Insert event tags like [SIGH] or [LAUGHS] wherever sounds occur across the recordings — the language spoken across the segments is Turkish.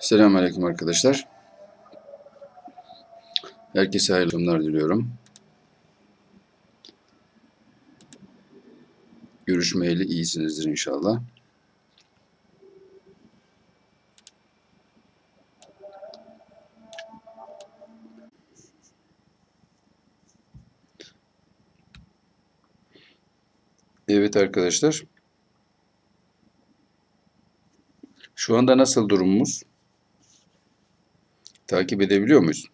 Selamünaleyküm arkadaşlar. Herkese hayırlı akşamlar diliyorum. Görüşmeyeli iyisinizdir inşallah. Evet arkadaşlar. Şu anda nasıl durumumuz? Takip edebiliyor muyuz?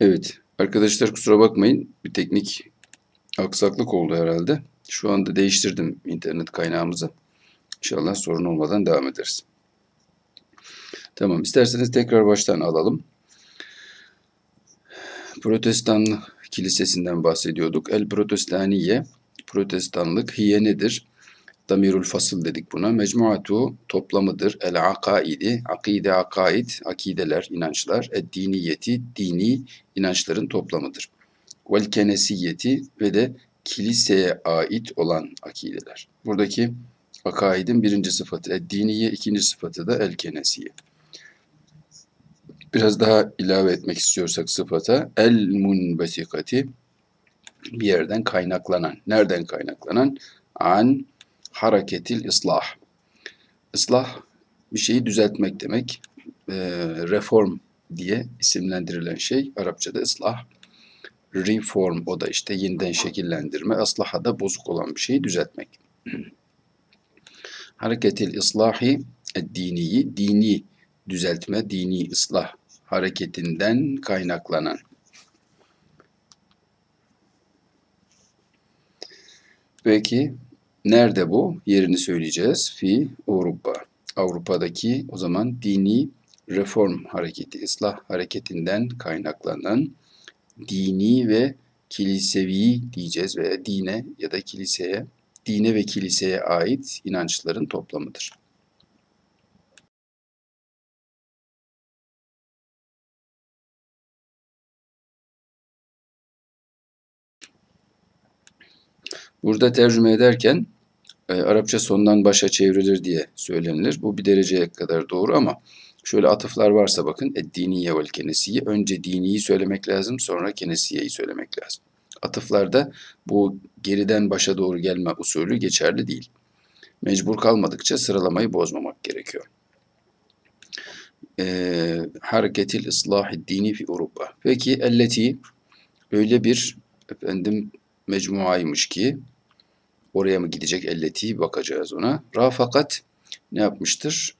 Evet. Arkadaşlar kusura bakmayın. Bir teknik aksaklık oldu herhalde. Şu anda değiştirdim internet kaynağımızı. İnşallah sorun olmadan devam ederiz. Tamam. isterseniz tekrar baştan alalım. Protestan kilisesinden bahsediyorduk. El Protestaniye, protestanlık hiye nedir? Damirul fasıl dedik buna. Mecmuatu toplamıdır. El akaidi, akide akaid, akideler, inançlar. Ed diniyeti, dini inançların toplamıdır. Vel kenesiyeti ve de kiliseye ait olan akideler. Buradaki akaidin birinci sıfatı ed diniye, ikinci sıfatı da el kenesiye. Biraz daha ilave etmek istiyorsak sıfata el munbesikati bir yerden kaynaklanan. Nereden kaynaklanan? An hareketil ıslah. Islah bir şeyi düzeltmek demek. E, reform diye isimlendirilen şey Arapçada ıslah. Reform o da işte yeniden şekillendirme. Aslaha da bozuk olan bir şeyi düzeltmek. [CLEARS THROAT] Hareketil ıslahi diniyi, dini düzeltme, dini ıslah hareketinden kaynaklanan. Peki nerede bu? Yerini söyleyeceğiz. Fi Avrupa. Avrupa'daki o zaman dini reform hareketi, ıslah hareketinden kaynaklanan dini ve kilisevi diyeceğiz veya dine ya da kiliseye, dine ve kiliseye ait inançların toplamıdır. Burada tercüme ederken e, Arapça sondan başa çevrilir diye söylenilir. Bu bir dereceye kadar doğru ama şöyle atıflar varsa bakın eddiniye vel kenesiye önce diniyi söylemek lazım sonra kenesiyeyi söylemek lazım. Atıflarda bu geriden başa doğru gelme usulü geçerli değil. Mecbur kalmadıkça sıralamayı bozmamak gerekiyor. Ee, hareketil ıslahi dini fi Avrupa. Peki elleti öyle bir efendim mecmuaymış ki oraya mı gidecek elleti bakacağız ona. Rafakat ne yapmıştır?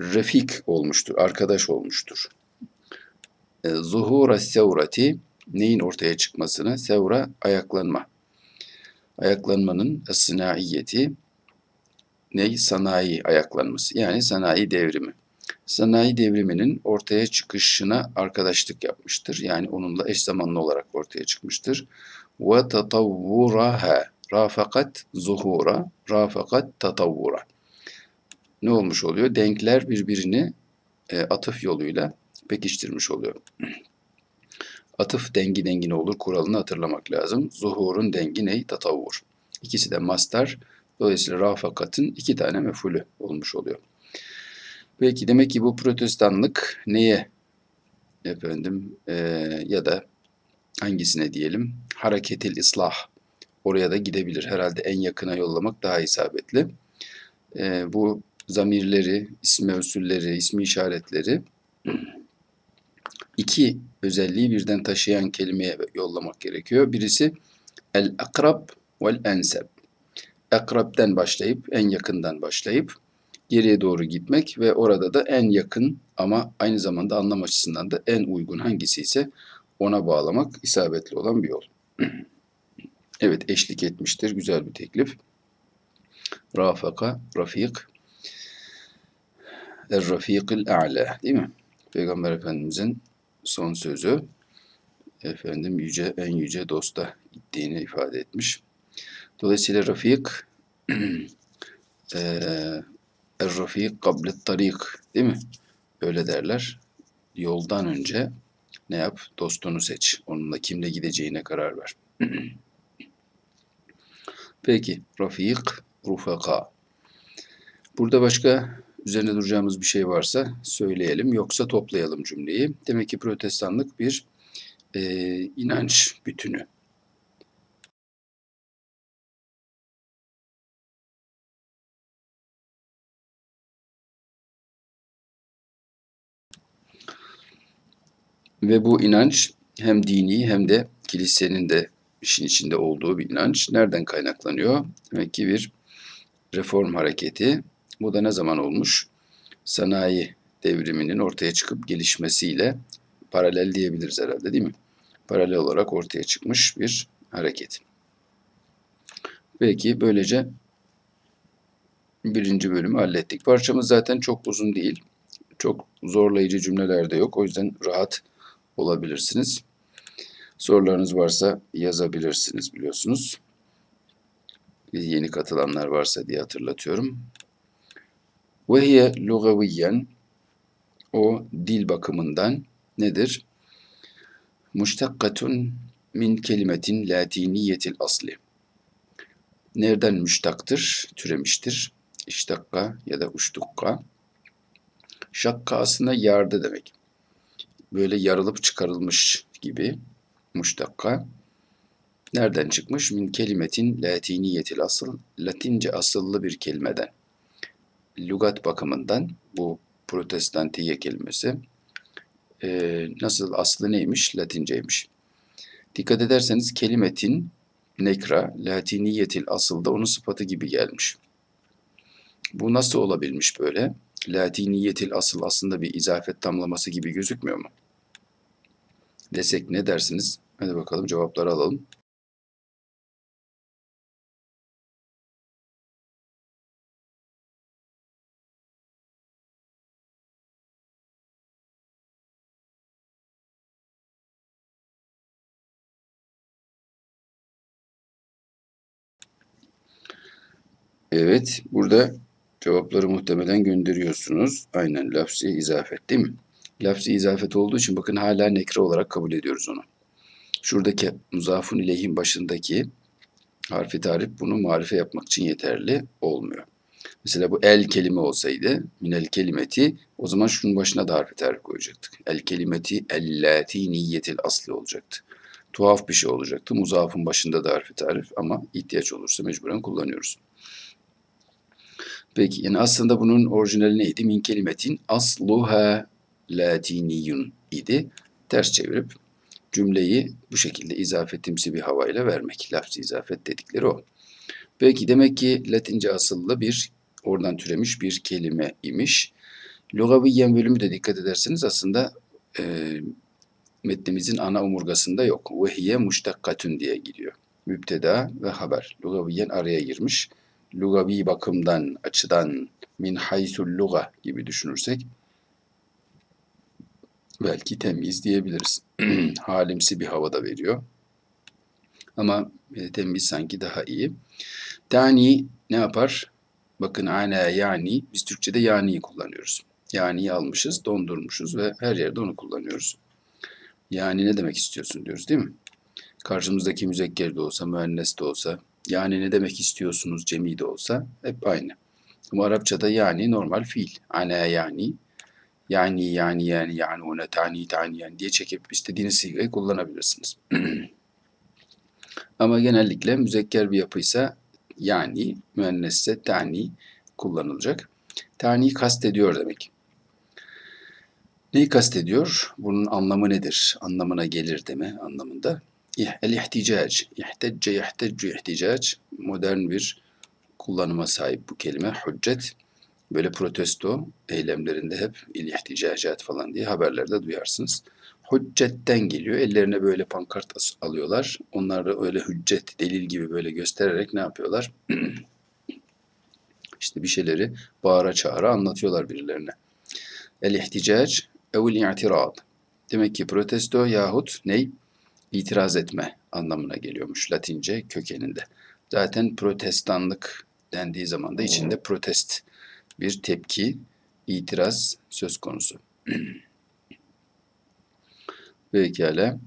Refik olmuştur, arkadaş olmuştur. E, zuhura sevrati neyin ortaya çıkmasını? Sevra ayaklanma. Ayaklanmanın sinaiyeti ney? Sanayi ayaklanması. Yani sanayi devrimi. Sanayi devriminin ortaya çıkışına arkadaşlık yapmıştır. Yani onunla eş zamanlı olarak ortaya çıkmıştır. Ve tatavvuraha rafakat zuhura, rafakat tatavvura. Ne olmuş oluyor? Denkler birbirini e, atıf yoluyla pekiştirmiş oluyor. Atıf dengi dengi ne olur? Kuralını hatırlamak lazım. Zuhurun dengi ney? Tatavvur. İkisi de mastar. Dolayısıyla rafakatın iki tane mefulü olmuş oluyor. Peki demek ki bu protestanlık neye efendim e, ya da hangisine diyelim hareketil ıslah oraya da gidebilir. Herhalde en yakına yollamak daha isabetli. E, bu zamirleri, ismi ösülleri, ismi işaretleri [CLEARS THROAT] iki özelliği birden taşıyan kelimeye yollamak gerekiyor. Birisi el akrab vel enseb. Akrab'den başlayıp, en yakından başlayıp geriye doğru gitmek ve orada da en yakın ama aynı zamanda anlam açısından da en uygun hangisi ise ona bağlamak isabetli olan bir yol. [CLEARS THROAT] evet eşlik etmiştir. Güzel bir teklif. Rafaka, rafik. Er-rafikil a'la değil mi? Peygamber Efendimizin son sözü efendim yüce en yüce dosta gittiğini ifade etmiş. Dolayısıyla Rafik eee [CLEARS THROAT] Er-Rafik kablet tarik değil mi? Öyle derler. Yoldan önce ne yap? Dostunu seç. Onunla kimle gideceğine karar ver. [CLEARS THROAT] Peki. Rafik, rufaka. Burada başka üzerine duracağımız bir şey varsa söyleyelim. Yoksa toplayalım cümleyi. Demek ki protestanlık bir e, inanç bütünü. Ve bu inanç hem dini hem de kilisenin de işin içinde olduğu bir inanç. Nereden kaynaklanıyor? Demek ki bir reform hareketi. Bu da ne zaman olmuş? Sanayi devriminin ortaya çıkıp gelişmesiyle paralel diyebiliriz herhalde değil mi? Paralel olarak ortaya çıkmış bir hareket. Peki böylece birinci bölümü hallettik. Parçamız zaten çok uzun değil. Çok zorlayıcı cümleler de yok. O yüzden rahat olabilirsiniz. Sorularınız varsa yazabilirsiniz biliyorsunuz. Yeni katılanlar varsa diye hatırlatıyorum. Ve hiye lugaviyen o dil bakımından nedir? Müştakkatun min kelimetin latiniyetil asli. Nereden müştaktır? Türemiştir. İştakka ya da uştukka. Şakka aslında yardı demek böyle yarılıp çıkarılmış gibi muştakka. Nereden çıkmış? Min kelimetin latiniyetil asıl, latince asıllı bir kelimeden. Lugat bakımından bu protestantiye kelimesi e, nasıl aslı neymiş? Latinceymiş. Dikkat ederseniz kelimetin nekra, latiniyetil asılda onun sıfatı gibi gelmiş. Bu nasıl olabilmiş böyle? Latiniyetil asıl aslında bir izafet tamlaması gibi gözükmüyor mu? Desek ne dersiniz? Hadi bakalım cevapları alalım. Evet, burada cevapları muhtemelen gönderiyorsunuz. Aynen lafzi izafet değil mi? Lafzi izafet olduğu için bakın hala nekre olarak kabul ediyoruz onu. Şuradaki muzafun ileyhin başındaki harfi tarif bunu marife yapmak için yeterli olmuyor. Mesela bu el kelime olsaydı minel kelimeti o zaman şunun başına da harfi tarif koyacaktık. El kelimeti ellati niyetil asli olacaktı. Tuhaf bir şey olacaktı. Muzafın başında da harfi tarif ama ihtiyaç olursa mecburen kullanıyoruz. Peki yani aslında bunun orijinali neydi? Min kelimetin asluha latiniyun idi. Ters çevirip cümleyi bu şekilde izafetimsi bir havayla vermek. Lafz izafet dedikleri o. Peki demek ki Latince asıllı bir oradan türemiş bir kelime imiş. Lugaviyen bölümü de dikkat ederseniz aslında e, metnimizin ana omurgasında yok. Vehiye muştakkatün diye gidiyor. Müpteda ve haber. Lugaviyen araya girmiş. Lugavi bakımdan, açıdan, min haysul luga gibi düşünürsek belki temiz diyebiliriz. [CLEARS THROAT] Halimsi bir havada veriyor. Ama e, temiz sanki daha iyi. Tani ne yapar? Bakın ana yani biz Türkçe'de yani'yi kullanıyoruz. Yani'yi almışız, dondurmuşuz ve her yerde onu kullanıyoruz. Yani ne demek istiyorsun diyoruz değil mi? Karşımızdaki müzekker de olsa, müennes de olsa, yani ne demek istiyorsunuz cemi de olsa hep aynı. Ama Arapçada yani normal fiil. Ana yani yani yani yani yani ona tani tani yani diye çekip istediğiniz sigayı kullanabilirsiniz. [CLEARS THROAT] Ama genellikle müzekker bir yapıysa yani müennesse tani kullanılacak. Tani kastediyor demek. Neyi kastediyor? Bunun anlamı nedir? Anlamına gelir deme anlamında. El ihticac. İhtecce yehteccu ihticac. Modern bir kullanıma sahip bu kelime. Hüccet böyle protesto eylemlerinde hep il ihticacat falan diye haberlerde duyarsınız. Hüccetten geliyor. Ellerine böyle pankart alıyorlar. Onlar da öyle hüccet, delil gibi böyle göstererek ne yapıyorlar? [CLEARS THROAT] İşte bir şeyleri bağıra çağıra anlatıyorlar birilerine. El ihticac evul i'tirad. Demek ki protesto yahut ney? İtiraz etme anlamına geliyormuş Latince kökeninde. Zaten protestanlık dendiği zaman da içinde protest bir tepki, itiraz söz konusu. [CLEARS THROAT] Pekala.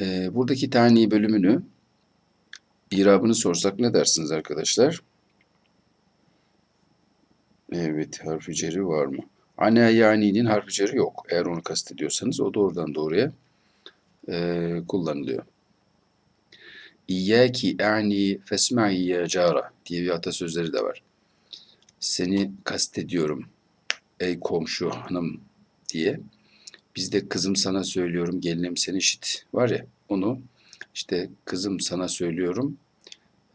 Ee, buradaki tani bölümünü irabını sorsak ne dersiniz arkadaşlar? Evet, harfi ceri var mı? Ana yani'nin harfi ceri yok. Eğer onu kastediyorsanız o doğrudan doğruya e, kullanılıyor. İyyâki e'ni fesma'i ya cara diye bir atasözleri de var. Seni kastediyorum ey komşu hanım diye. Bizde kızım sana söylüyorum gelinim seni işit var ya onu işte kızım sana söylüyorum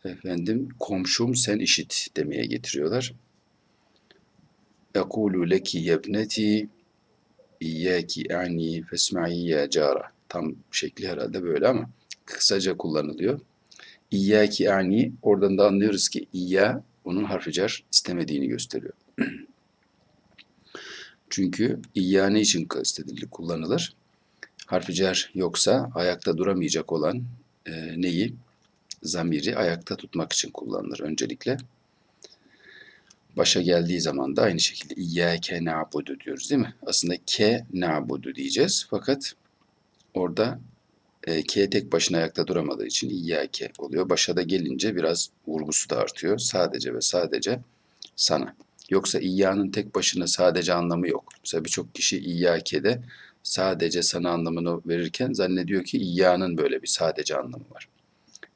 efendim komşum sen işit demeye getiriyorlar. Ekulu leki yebneti İyyâki e'ni fesma'i ya cara. Tam şekli herhalde böyle ama kısaca kullanılıyor. İyyâki e'ni oradan da anlıyoruz ki iyya onun harfi cer istemediğini gösteriyor. [CLEARS THROAT] Çünkü iyya ne için kastedilir, kullanılır? Harfi cer yoksa ayakta duramayacak olan e, neyi? Zamiri ayakta tutmak için kullanılır öncelikle. Başa geldiği zaman da aynı şekilde İyyâke na'budu diyoruz değil mi? Aslında ke na'budu diyeceğiz. Fakat orada e, K tek başına ayakta duramadığı için İyyâke oluyor. Başa da gelince biraz vurgusu da artıyor. Sadece ve sadece sana. Yoksa İyya'nın tek başına sadece anlamı yok. Mesela birçok kişi İyyâke'de sadece sana anlamını verirken zannediyor ki İyya'nın böyle bir sadece anlamı var.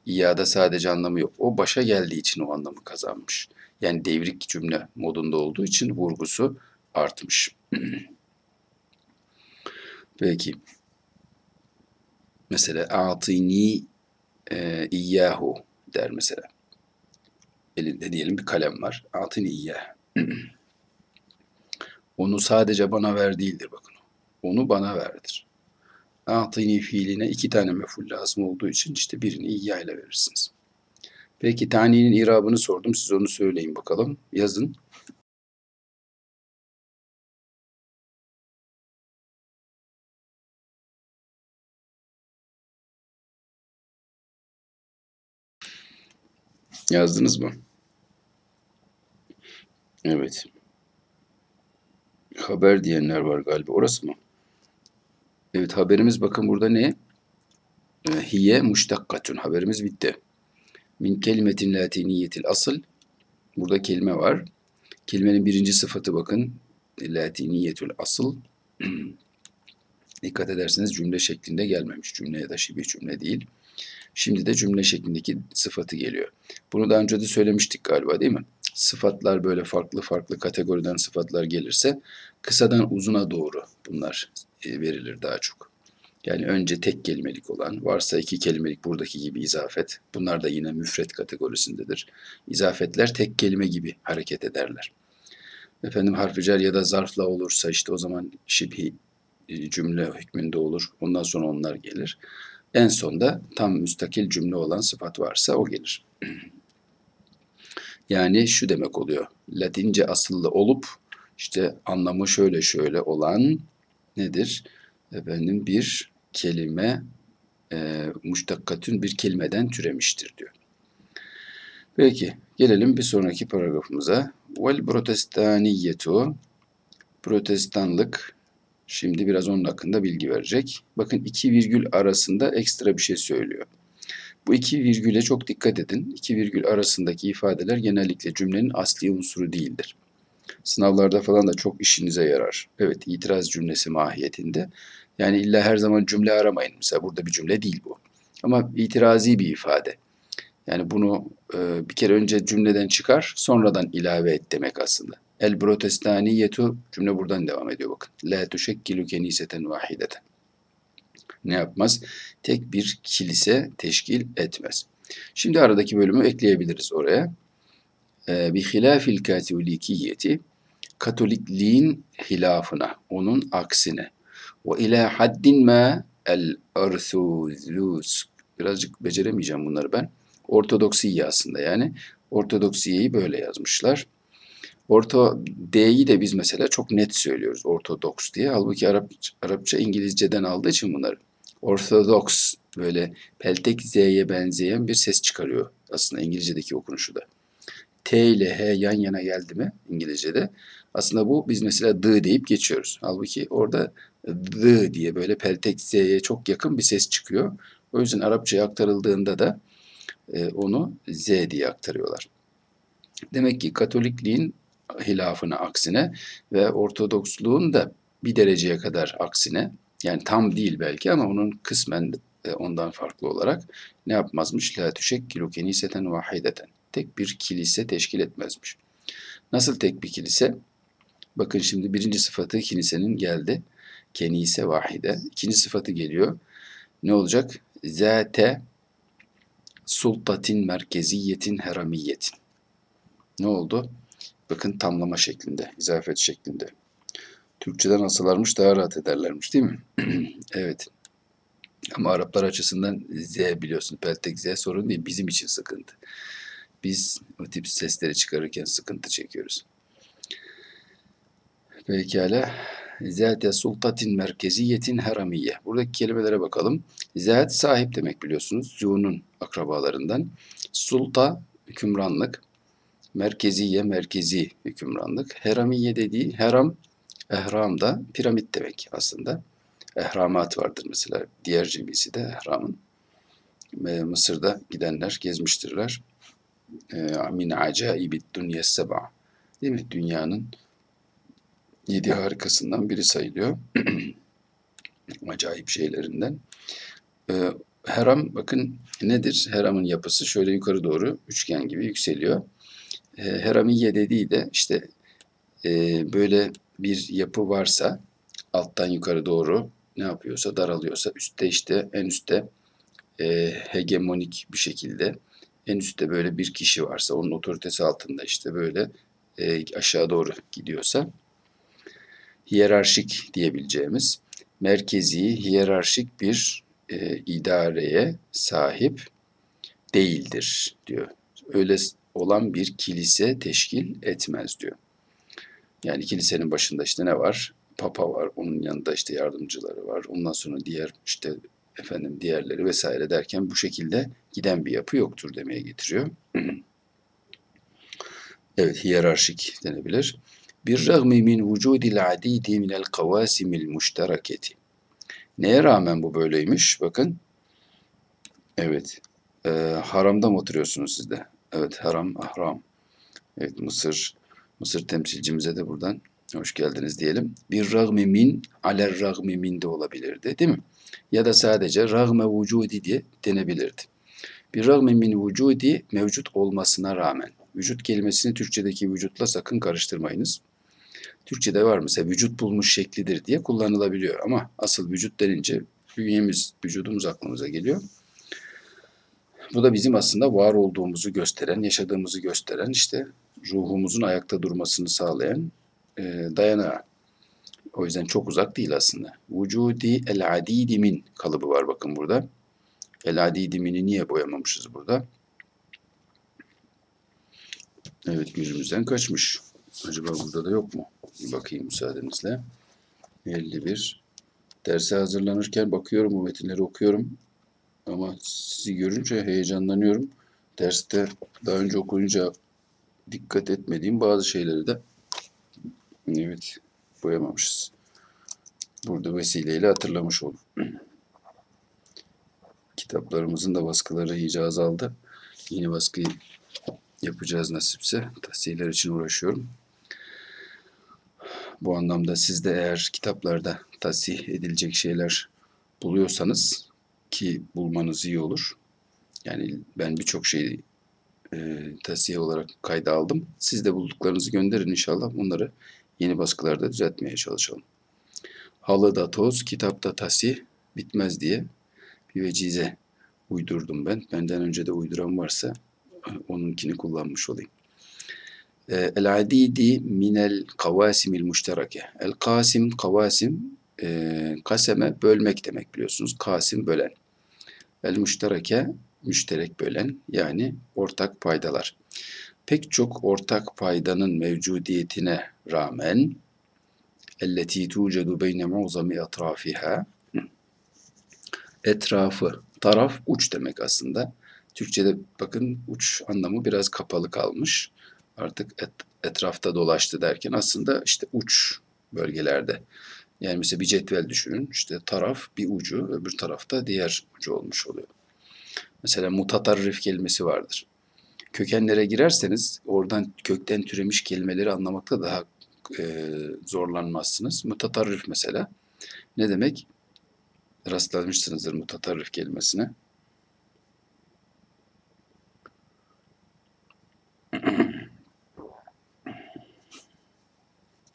İyya'da sadece anlamı yok. O başa geldiği için o anlamı kazanmış. Yani devrik cümle modunda olduğu için vurgusu artmış. [CLEARS THROAT] Peki. Mesela atini e, iyyahu der mesela. Elinde diyelim bir kalem var. Atini iyyah. [CLEARS THROAT] Onu sadece bana ver değildir bakın. Onu bana verdir. Atini fiiline iki tane meful lazım olduğu için işte birini iyya ile verirsiniz. Peki taninin irabını sordum. Siz onu söyleyin bakalım. Yazın. Yazdınız mı? Evet. Haber diyenler var galiba. Orası mı? Evet haberimiz bakın burada ne? Ee, hiye muştakkatun. Haberimiz bitti. Min kelimetin latiniyetil asıl. Burada kelime var. Kelimenin birinci sıfatı bakın. Latiniyetül asıl. [CLEARS THROAT] Dikkat ederseniz cümle şeklinde gelmemiş. Cümle ya da şibih cümle değil. Şimdi de cümle şeklindeki sıfatı geliyor. Bunu daha önce de söylemiştik galiba değil mi? Sıfatlar böyle farklı farklı kategoriden sıfatlar gelirse kısadan uzuna doğru bunlar e, verilir daha çok. Yani önce tek kelimelik olan, varsa iki kelimelik buradaki gibi izafet. Bunlar da yine müfret kategorisindedir. İzafetler tek kelime gibi hareket ederler. Efendim harficer ya da zarfla olursa işte o zaman şibhi e, cümle hükmünde olur. Ondan sonra onlar gelir. En sonda tam müstakil cümle olan sıfat varsa o gelir. [CLEARS THROAT] Yani şu demek oluyor. Latince asıllı olup işte anlamı şöyle şöyle olan nedir? Efendim bir kelime e, muştakkatün bir kelimeden türemiştir diyor. Peki gelelim bir sonraki paragrafımıza. Vel protestaniyetu protestanlık Şimdi biraz onun hakkında bilgi verecek. Bakın iki virgül arasında ekstra bir şey söylüyor. Bu iki virgüle çok dikkat edin. İki virgül arasındaki ifadeler genellikle cümlenin asli unsuru değildir. Sınavlarda falan da çok işinize yarar. Evet itiraz cümlesi mahiyetinde. Yani illa her zaman cümle aramayın. Mesela burada bir cümle değil bu. Ama itirazi bir ifade. Yani bunu e, bir kere önce cümleden çıkar, sonradan ilave et demek aslında. El protestaniyetu cümle buradan devam ediyor bakın. La tuşekkilu keniseten vahideten. Ne yapmaz? Tek bir kilise teşkil etmez. Şimdi aradaki bölümü ekleyebiliriz oraya. Ee, bi hilafil katolikiyeti Katolikliğin hilafına, onun aksine. Ve ila haddin ma el orthodoks. Birazcık beceremeyeceğim bunları ben. Ortodoksiye aslında yani. Ortodoksiyeyi böyle yazmışlar. Orta D'yi de biz mesela çok net söylüyoruz ortodoks diye. Halbuki Arap, Arapça İngilizceden aldığı için bunları. ortodoks böyle peltek Z'ye benzeyen bir ses çıkarıyor. Aslında İngilizce'deki okunuşu da. T ile H yan yana geldi mi İngilizce'de? Aslında bu biz mesela D deyip geçiyoruz. Halbuki orada D diye böyle peltek Z'ye çok yakın bir ses çıkıyor. O yüzden Arapçaya aktarıldığında da e, onu Z diye aktarıyorlar. Demek ki Katolikliğin hilafına aksine ve Ortodoksluğun da bir dereceye kadar aksine yani tam değil belki ama onun kısmen e, ondan farklı olarak ne yapmazmış? La tüşekkilu keniseten vahideten. Tek bir kilise teşkil etmezmiş. Nasıl tek bir kilise? Bakın şimdi birinci sıfatı kilisenin geldi. Kenise vahide. İkinci sıfatı geliyor. Ne olacak? Zate sultatin merkeziyetin heramiyetin. Ne oldu? Bakın tamlama şeklinde, izafet şeklinde. Türkçeden asılarmış daha rahat ederlermiş değil mi? [CLEARS THROAT] evet. Ama Araplar açısından Z biliyorsun. Peltek Z sorun değil. Bizim için sıkıntı. Biz o tip sesleri çıkarırken sıkıntı çekiyoruz. Pekala. Zate sultatin merkeziyetin haramiye. Buradaki kelimelere bakalım. Zat sahip demek biliyorsunuz. Zu'nun akrabalarından. Sulta hükümranlık. Merkeziye merkezi hükümranlık. Heramiye dediği heram, ehram da piramit demek aslında. Ehramat vardır mesela. Diğer cemisi de ehramın. Mısır'da gidenler gezmiştirler. Min acaibid dünya seba. Değil mi? Dünyanın yedi harikasından biri sayılıyor. [CLEARS THROAT] Acayip şeylerinden. Ee, heram bakın nedir? Heramın yapısı şöyle yukarı doğru üçgen gibi yükseliyor. Ee, heramiye dediği de işte e, böyle bir yapı varsa alttan yukarı doğru ne yapıyorsa daralıyorsa üstte işte en üstte e, hegemonik bir şekilde en üstte böyle bir kişi varsa onun otoritesi altında işte böyle e, aşağı doğru gidiyorsa hiyerarşik diyebileceğimiz merkezi hiyerarşik bir e, idareye sahip değildir diyor. Öyle olan bir kilise teşkil etmez diyor. Yani kilisenin başında işte ne var? Papa var, onun yanında işte yardımcıları var. Ondan sonra diğer işte efendim diğerleri vesaire derken bu şekilde giden bir yapı yoktur demeye getiriyor. [CLEARS THROAT] evet hiyerarşik denebilir. Bir ragmi min vücudil adidi minel kavasimil müştereketi. Neye rağmen bu böyleymiş? Bakın. Evet. E, haramda mı oturuyorsunuz siz de? Evet haram, ahram. Evet Mısır, Mısır temsilcimize de buradan hoş geldiniz diyelim. Bir ragmi min, aler ragmi min de olabilirdi değil mi? Ya da sadece ragme vücudi diye denebilirdi. Bir ragmi min vücudi mevcut olmasına rağmen. Vücut kelimesini Türkçedeki vücutla sakın karıştırmayınız. Türkçe'de var mesela vücut bulmuş şeklidir diye kullanılabiliyor ama asıl vücut denince bünyemiz, vücudumuz aklımıza geliyor. Bu da bizim aslında var olduğumuzu gösteren, yaşadığımızı gösteren işte ruhumuzun ayakta durmasını sağlayan e, dayanağı. O yüzden çok uzak değil aslında. Vücudi el adidimin kalıbı var bakın burada. El adidimini niye boyamamışız burada? Evet gözümüzden kaçmış. Acaba burada da yok mu? Bir bakayım müsaadenizle. 51. Derse hazırlanırken bakıyorum bu metinleri okuyorum. Ama sizi görünce heyecanlanıyorum. Derste daha önce okuyunca dikkat etmediğim bazı şeyleri de evet boyamamışız. Burada vesileyle hatırlamış oldum. [CLEARS THROAT] Kitaplarımızın da baskıları iyice azaldı. Yeni baskıyı yapacağız nasipse. Tavsiyeler için uğraşıyorum. Bu anlamda siz de eğer kitaplarda tasih edilecek şeyler buluyorsanız ki bulmanız iyi olur. Yani ben birçok şeyi e, tasih olarak kayda aldım. Siz de bulduklarınızı gönderin inşallah. Bunları yeni baskılarda düzeltmeye çalışalım. Halıda toz, kitapta tasih bitmez diye bir vecize uydurdum ben. Benden önce de uyduran varsa onunkini kullanmış olayım. Ee, el adidi minel kavasimil müştereke. El kasim, kavasim, e, kaseme bölmek demek biliyorsunuz. Kasim bölen. El müştereke, müşterek bölen yani ortak paydalar. Pek çok ortak paydanın mevcudiyetine rağmen elleti tucedu beyne mu'zami etrafiha etrafı. Taraf uç demek aslında. Türkçe'de bakın uç anlamı biraz kapalı kalmış. Artık et, etrafta dolaştı derken aslında işte uç bölgelerde. Yani mesela bir cetvel düşünün. İşte taraf bir ucu, öbür tarafta diğer ucu olmuş oluyor. Mesela mutatarrif kelimesi vardır. Kökenlere girerseniz oradan kökten türemiş kelimeleri anlamakta daha e, zorlanmazsınız. Mutatarrif mesela ne demek? Rastlamışsınızdır mutatarrif kelimesine. [CLEARS THROAT]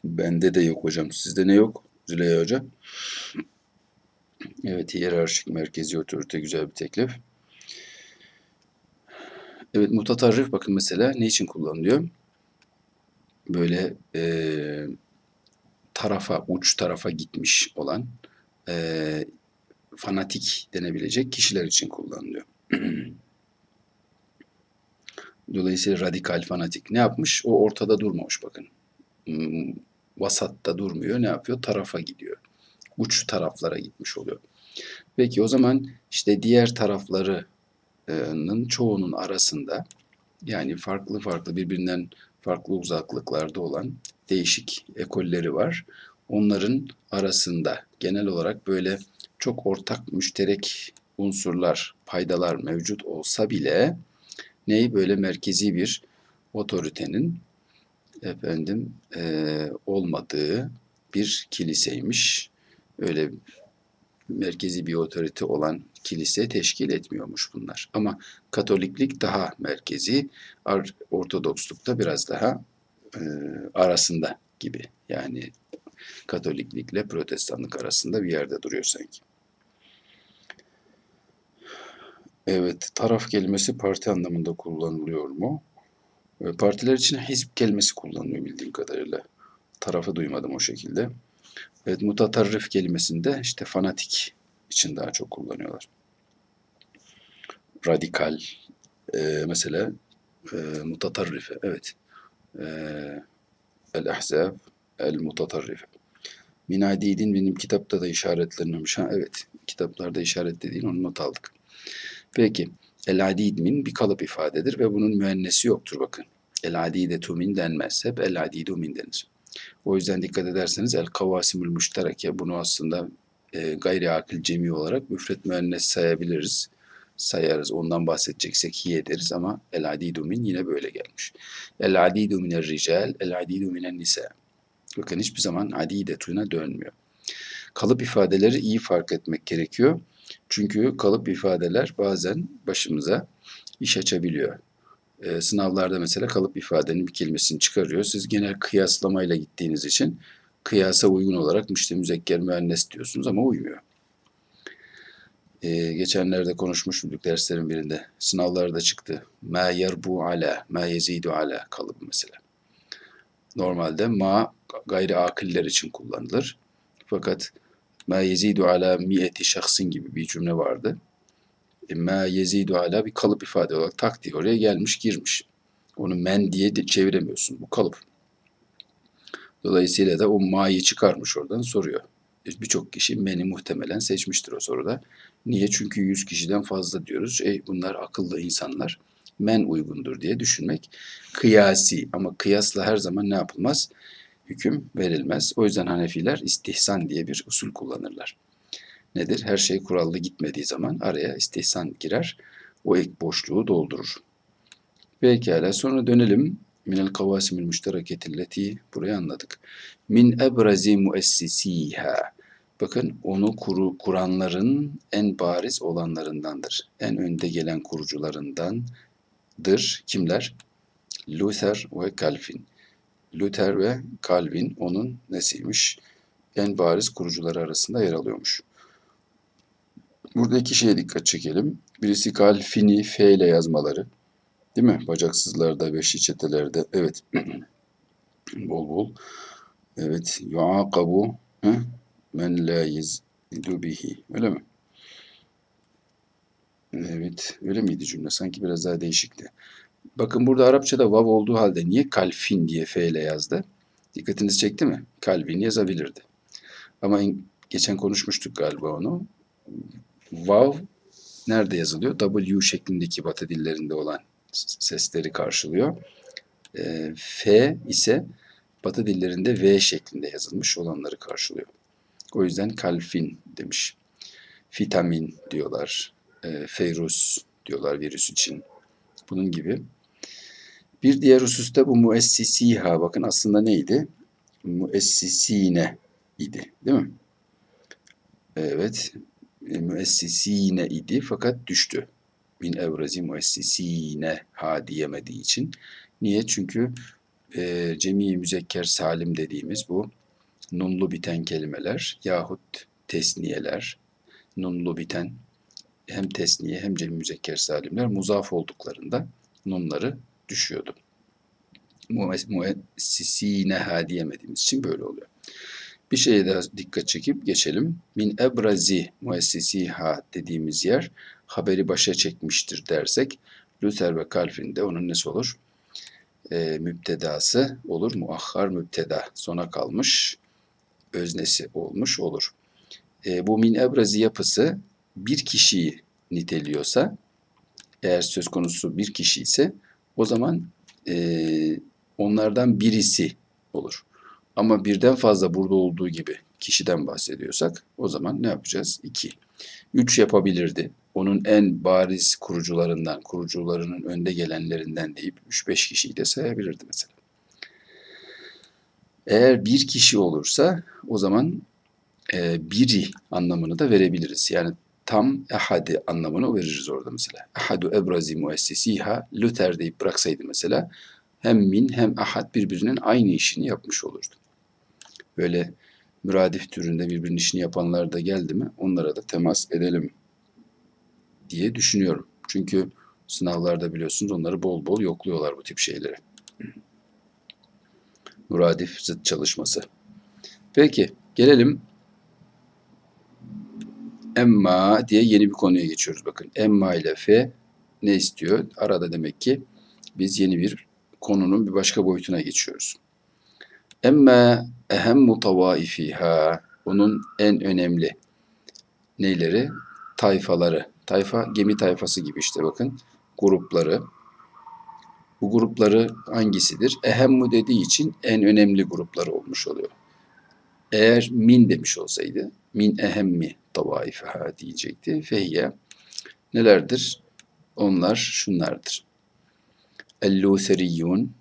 Bende de yok hocam. Sizde ne yok? Züleyha Hoca. Evet, hiyerarşik merkezi otorite güzel bir teklif. Evet, mutatarrif bakın mesela ne için kullanılıyor? Böyle e, tarafa, uç tarafa gitmiş olan e, fanatik denebilecek kişiler için kullanılıyor. [CLEARS THROAT] Dolayısıyla radikal fanatik ne yapmış? O ortada durmamış bakın. Vasatta durmuyor. Ne yapıyor? Tarafa gidiyor. Uç taraflara gitmiş oluyor. Peki o zaman işte diğer taraflarının çoğunun arasında yani farklı farklı birbirinden farklı uzaklıklarda olan değişik ekolleri var. Onların arasında genel olarak böyle çok ortak müşterek unsurlar, paydalar mevcut olsa bile neyi böyle merkezi bir otoritenin efendim e, olmadığı bir kiliseymiş. Öyle merkezi bir otorite olan kilise teşkil etmiyormuş bunlar. Ama Katoliklik daha merkezi, Ortodoksluk biraz daha e, arasında gibi. Yani Katoliklikle Protestanlık arasında bir yerde duruyor sanki. Evet, taraf kelimesi parti anlamında kullanılıyor mu? Partiler için hizp kelimesi kullanılıyor bildiğim kadarıyla. Tarafı duymadım o şekilde. Evet, mutatarrif kelimesinde işte fanatik için daha çok kullanıyorlar. Radikal, e, mesela e, mutatarrife, evet. E, El-Ahzab, El-Mutatarrife. Minadidin benim kitapta da işaretlenmemiş. Ha, evet, kitaplarda işaretlediğin onu not aldık. Peki. El-adid min bir kalıp ifadedir ve bunun müennesi yoktur bakın. El-adidetu min denmez. Hep el-adidu min denir. O yüzden dikkat ederseniz el-kavasimül müştereke bunu aslında e, gayri akıl cemi olarak müfret müennes sayabiliriz. Sayarız. Ondan bahsedeceksek hiye deriz ama el-adidu yine böyle gelmiş. El-adidu minel rical, el-adidu minen nisa. Bakın hiçbir zaman adidetuna dönmüyor. Kalıp ifadeleri iyi fark etmek gerekiyor. Çünkü kalıp ifadeler bazen başımıza iş açabiliyor. E, sınavlarda mesela kalıp ifadenin bir kelimesini çıkarıyor. Siz genel kıyaslamayla gittiğiniz için kıyasa uygun olarak işte müzekker müennes diyorsunuz ama uymuyor. E, geçenlerde konuşmuştuk derslerin birinde. Sınavlarda çıktı. Ma yerbu ala, ma yezidu ala kalıbı mesela. Normalde ma gayri akiller için kullanılır. Fakat ma yezidu ala miyeti şahsın gibi bir cümle vardı. E, ma yezidu ala bir kalıp ifade olarak tak diye oraya gelmiş girmiş. Onu men diye de çeviremiyorsun. Bu kalıp. Dolayısıyla da o ma'yı çıkarmış oradan soruyor. E, birçok kişi meni muhtemelen seçmiştir o soruda. Niye? Çünkü 100 kişiden fazla diyoruz. E, bunlar akıllı insanlar. Men uygundur diye düşünmek kıyasi ama kıyasla her zaman ne yapılmaz? Hüküm verilmez. O yüzden Hanefiler istihsan diye bir usul kullanırlar. Nedir? Her şey kurallı gitmediği zaman araya istihsan girer. O ek boşluğu doldurur. Pekala sonra dönelim. Minel kavasimil müştereketilleti burayı anladık. Min ebrazi muessisiha. Bakın onu kuru, kuranların en bariz olanlarındandır. En önde gelen kurucularındandır. Kimler? Luther ve Calvin. Luther ve Calvin onun nesiymiş? En bariz kurucuları arasında yer alıyormuş. Burada iki şeye dikkat çekelim. Birisi Calvin'i F ile yazmaları. Değil mi? Bacaksızlarda, beşli çetelerde. Evet. [CLEARS THROAT] bol bol. Evet. Yuakabu men la yezdu bihi. Öyle mi? Evet. Öyle miydi cümle? Sanki biraz daha değişikti. Bakın burada Arapçada vav olduğu halde niye kalfin diye f ile yazdı? Dikkatinizi çekti mi? Kalbin yazabilirdi. Ama geçen konuşmuştuk galiba onu. Vav nerede yazılıyor? W şeklindeki batı dillerinde olan sesleri karşılıyor. Ee, F ise batı dillerinde V şeklinde yazılmış olanları karşılıyor. O yüzden kalfin demiş. Vitamin diyorlar. E, feyrus diyorlar virüs için. Bunun gibi. Bir diğer hususta bu muessisiha bakın aslında neydi? Muessisine idi değil mi? Evet. E, müessisine idi fakat düştü. Min evrazi muessisine ha diyemediği için. Niye? Çünkü e, cemi müzekker salim dediğimiz bu nunlu biten kelimeler yahut tesniyeler nunlu biten hem tesniye hem cemi müzekker salimler muzaf olduklarında nunları düşüyordu. Mues- Muessisineha diyemediğimiz için böyle oluyor. Bir şeye daha dikkat çekip geçelim. Min ebrazi muessisiha dediğimiz yer haberi başa çekmiştir dersek Luther ve Calvin de onun nesi olur? Ee, müptedası olur. Muahhar müpteda sona kalmış öznesi olmuş olur. Ee, bu min ebrazi yapısı bir kişiyi niteliyorsa eğer söz konusu bir kişi ise o zaman eee, onlardan birisi olur. Ama birden fazla burada olduğu gibi kişiden bahsediyorsak o zaman ne yapacağız? İki. Üç yapabilirdi. Onun en bariz kurucularından, kurucularının önde gelenlerinden deyip üç beş kişiyi de sayabilirdi mesela. Eğer bir kişi olursa o zaman e, biri anlamını da verebiliriz. Yani tam ehadi anlamını veririz orada mesela. Ehadu ebrazi muessisiha Luther deyip bıraksaydı mesela hem min hem ahad birbirinin aynı işini yapmış olurdu. Böyle müradif türünde birbirinin işini yapanlar da geldi mi onlara da temas edelim diye düşünüyorum. Çünkü sınavlarda biliyorsunuz onları bol bol yokluyorlar bu tip şeyleri. Müradif zıt çalışması. Peki gelelim Emma diye yeni bir konuya geçiyoruz. Bakın emma ile fe ne istiyor? Arada demek ki biz yeni bir konunun bir başka boyutuna geçiyoruz. Emma ehem tavaifiha onun en önemli neyleri? Tayfaları. Tayfa gemi tayfası gibi işte bakın grupları. Bu grupları hangisidir? Ehemmu dediği için en önemli grupları olmuş oluyor. Eğer min demiş olsaydı min ehemmi tavaifiha diyecekti. Fehye nelerdir? Onlar şunlardır. El-Lutheriyyun,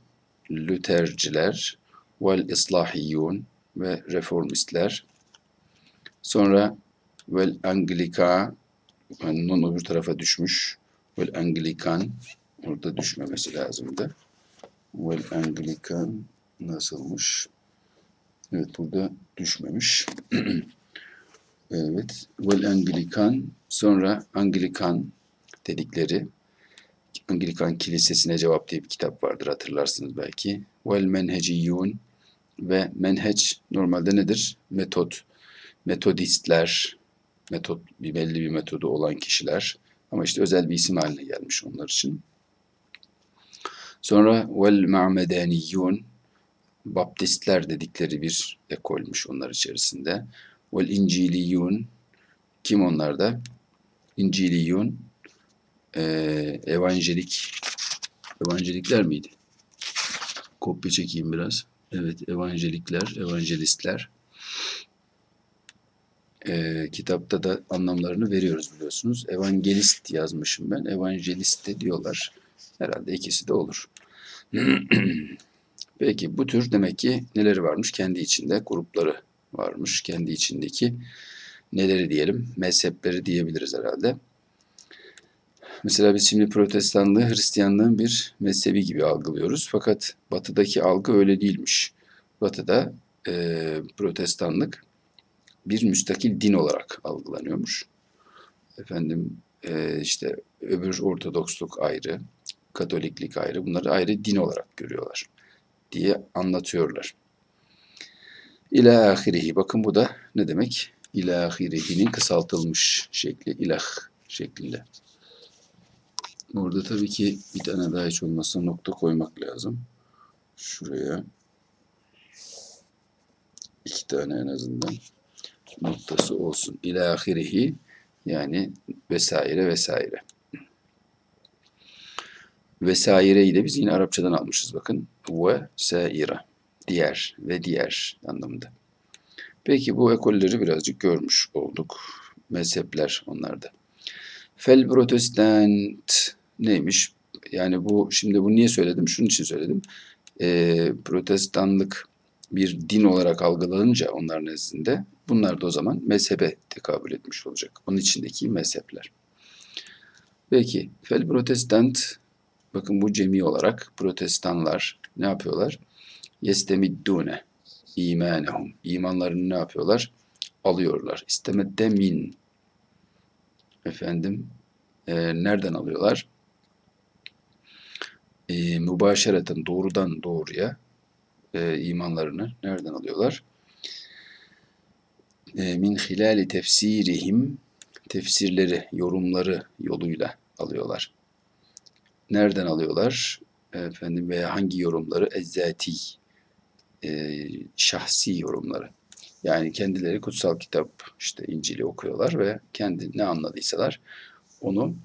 Lüterciler, vel islahiyyun ve reformistler. Sonra vel Anglika, yani nun öbür tarafa düşmüş. Vel Anglikan, orada düşmemesi lazımdı. Vel Anglikan nasılmış? Evet burada düşmemiş. [CLEARS THROAT] evet. Vel Anglikan sonra Anglikan dedikleri Anglikan Kilisesi'ne cevap diye bir kitap vardır hatırlarsınız belki. Vel Menheciyyun ve menheç normalde nedir? Metot. Metodistler, metot bir belli bir metodu olan kişiler ama işte özel bir isim haline gelmiş onlar için. Sonra vel ma'medaniyyun Baptistler dedikleri bir ekolmüş onlar içerisinde. Vel İnciliyun kim onlar da? İnciliyun e, evangelik evangelikler miydi? Kopya çekeyim biraz. Evet, evangelikler, evangelistler. E, kitapta da anlamlarını veriyoruz biliyorsunuz. Evangelist yazmışım ben. Evangelist de diyorlar. Herhalde ikisi de olur. [CLEARS THROAT] Peki bu tür demek ki neleri varmış? Kendi içinde grupları varmış. Kendi içindeki neleri diyelim? Mezhepleri diyebiliriz herhalde. Mesela biz şimdi protestanlığı Hristiyanlığın bir mezhebi gibi algılıyoruz. Fakat batıdaki algı öyle değilmiş. Batıda e, protestanlık bir müstakil din olarak algılanıyormuş. Efendim e, işte öbür ortodoksluk ayrı, katoliklik ayrı. Bunları ayrı din olarak görüyorlar diye anlatıyorlar. İlâ ahirihi. Bakın bu da ne demek? İlâ ahirihinin kısaltılmış şekli. ilah şeklinde. Burada tabii ki bir tane daha hiç olmazsa nokta koymak lazım. Şuraya iki tane en azından noktası olsun. İlâ ahirihi Yani vesaire vesaire. Vesaireyi de biz yine Arapçadan almışız bakın. Ve saire. Diğer ve diğer anlamında. Peki bu ekolleri birazcık görmüş olduk. Mezhepler onlarda. Fel protestant neymiş? Yani bu şimdi bu niye söyledim? Şunun için söyledim. Ee, protestanlık bir din olarak algılanınca onlar nezdinde bunlar da o zaman mezhebe tekabül etmiş olacak. Onun içindeki mezhepler. Peki fel protestant bakın bu cemi olarak protestanlar ne yapıyorlar? Yestemiddune imanehum. İmanlarını ne yapıyorlar? Alıyorlar. İstemedde min. Efendim e, nereden alıyorlar? E, mübaşereten doğrudan doğruya e, imanlarını nereden alıyorlar? E, min hilali tefsirihim tefsirleri, yorumları yoluyla alıyorlar. Nereden alıyorlar? Efendim veya hangi yorumları? Ezzati, e, şahsi yorumları. Yani kendileri kutsal kitap, işte İncil'i okuyorlar ve kendi ne anladıysalar onu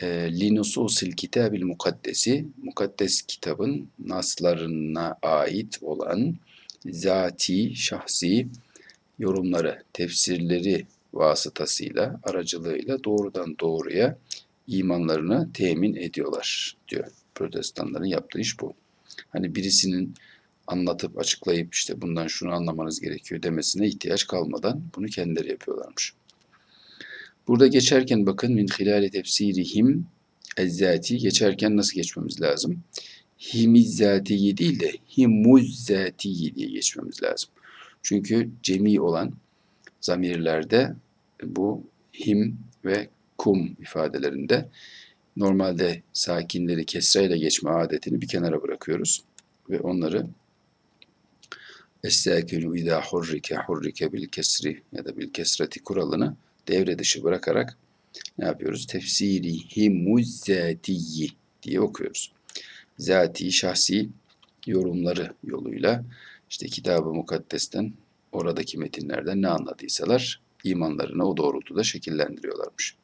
e, linususil kitabil mukaddesi, mukaddes kitabın naslarına ait olan zati, şahsi yorumları, tefsirleri vasıtasıyla, aracılığıyla doğrudan doğruya imanlarını temin ediyorlar diyor. Protestanların yaptığı iş bu. Hani birisinin anlatıp açıklayıp işte bundan şunu anlamanız gerekiyor demesine ihtiyaç kalmadan bunu kendileri yapıyorlarmış. Burada geçerken bakın min hilali tefsirihim ezzati geçerken nasıl geçmemiz lazım? Himizzatiyi değil de himuzzatiyi diye geçmemiz lazım. Çünkü cemi olan zamirlerde bu him ve kum ifadelerinde normalde sakinleri kesreyle geçme adetini bir kenara bırakıyoruz ve onları Es-sâkinu idâ hurrike hurrike bil kesri ya da bil kesreti kuralını devre dışı bırakarak ne yapıyoruz? Tefsiri himuzzatiyi diye okuyoruz. Zati, şahsi yorumları yoluyla işte kitab-ı mukaddesten oradaki metinlerden ne anladıysalar imanlarını o doğrultuda şekillendiriyorlarmış.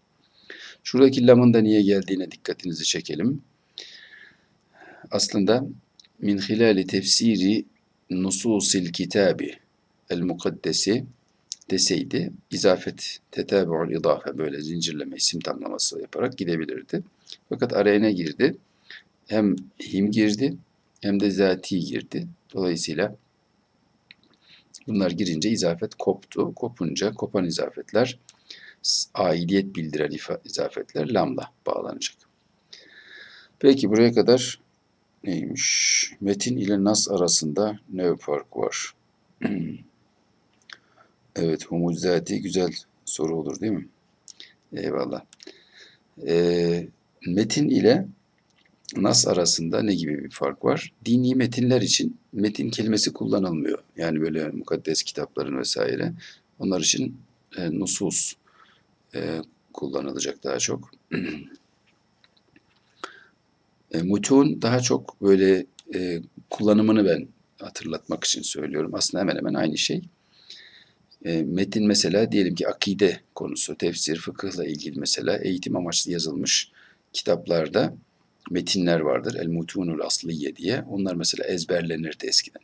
Şuradaki lamın da niye geldiğine dikkatinizi çekelim. Aslında min hilali tefsiri nususil kitabi el mukaddesi deseydi izafet tetabu'ul idafe böyle zincirleme isim tamlaması yaparak gidebilirdi. Fakat araya ne girdi? Hem him girdi hem de zati girdi. Dolayısıyla bunlar girince izafet koptu. Kopunca kopan izafetler aidiyet bildiren izafetler lamla bağlanacak. Peki buraya kadar neymiş? Metin ile nas arasında ne fark var? [CLEARS THROAT] evet, humuzzati güzel soru olur değil mi? Eyvallah. Ee, metin ile nas arasında ne gibi bir fark var? Dini metinler için metin kelimesi kullanılmıyor. Yani böyle mukaddes kitapların vesaire. Onlar için e, nusus e, kullanılacak daha çok. [CLEARS THROAT] E, mutun daha çok böyle e, kullanımını ben hatırlatmak için söylüyorum. Aslında hemen hemen aynı şey. E, metin mesela diyelim ki akide konusu, tefsir, fıkıhla ilgili mesela eğitim amaçlı yazılmış kitaplarda metinler vardır. El mutunul asliye diye. Onlar mesela ezberlenirdi eskiden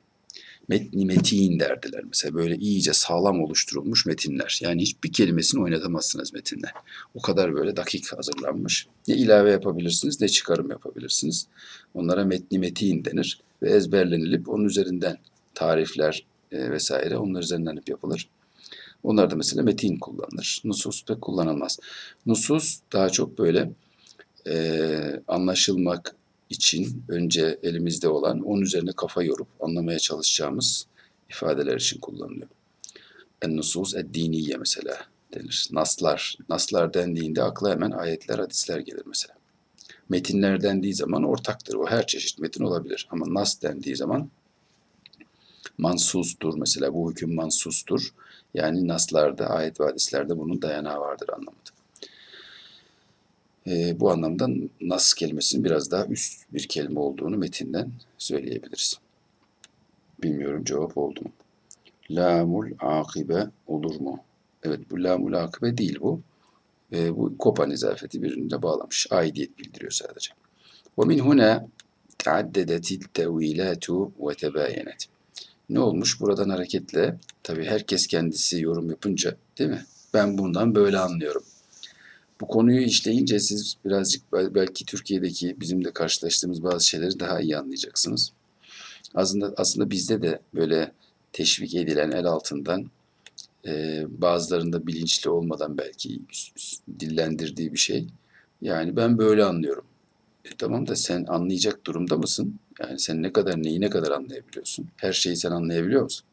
metni metin derdiler mesela böyle iyice sağlam oluşturulmuş metinler. Yani hiçbir kelimesini oynatamazsınız metinle. O kadar böyle dakik hazırlanmış. Ne ilave yapabilirsiniz ne çıkarım yapabilirsiniz. Onlara metni metin denir ve ezberlenilip onun üzerinden tarifler e, vesaire onlar üzerinden yapılır. Onlar da mesela metin kullanılır. Nusus pek kullanılmaz. Nusus daha çok böyle e, anlaşılmak için önce elimizde olan, onun üzerine kafa yorup anlamaya çalışacağımız ifadeler için kullanılıyor. En-nusus ed-diniye mesela denir. Naslar. Naslar dendiğinde akla hemen ayetler, hadisler gelir mesela. Metinler dendiği zaman ortaktır. O her çeşit metin olabilir. Ama nas dendiği zaman mansustur mesela. Bu hüküm mansustur. Yani naslarda, ayet ve hadislerde bunun dayanağı vardır anlamında e, bu anlamda nas kelimesinin biraz daha üst bir kelime olduğunu metinden söyleyebiliriz. Bilmiyorum cevap oldu mu? Lamul akibe olur mu? Evet bu lamul akibe değil bu. E, bu kopan izafeti birbirine bağlamış. Aidiyet bildiriyor sadece. Ve min huna teaddedetil tevilatu ve tebayenet. Ne olmuş? Buradan hareketle tabi herkes kendisi yorum yapınca değil mi? Ben bundan böyle anlıyorum bu konuyu işleyince siz birazcık belki Türkiye'deki bizim de karşılaştığımız bazı şeyleri daha iyi anlayacaksınız. Aslında aslında bizde de böyle teşvik edilen el altından e, bazılarında bilinçli olmadan belki dillendirdiği bir şey. Yani ben böyle anlıyorum. E, tamam da sen anlayacak durumda mısın? Yani sen ne kadar neyi ne kadar anlayabiliyorsun? Her şeyi sen anlayabiliyor musun?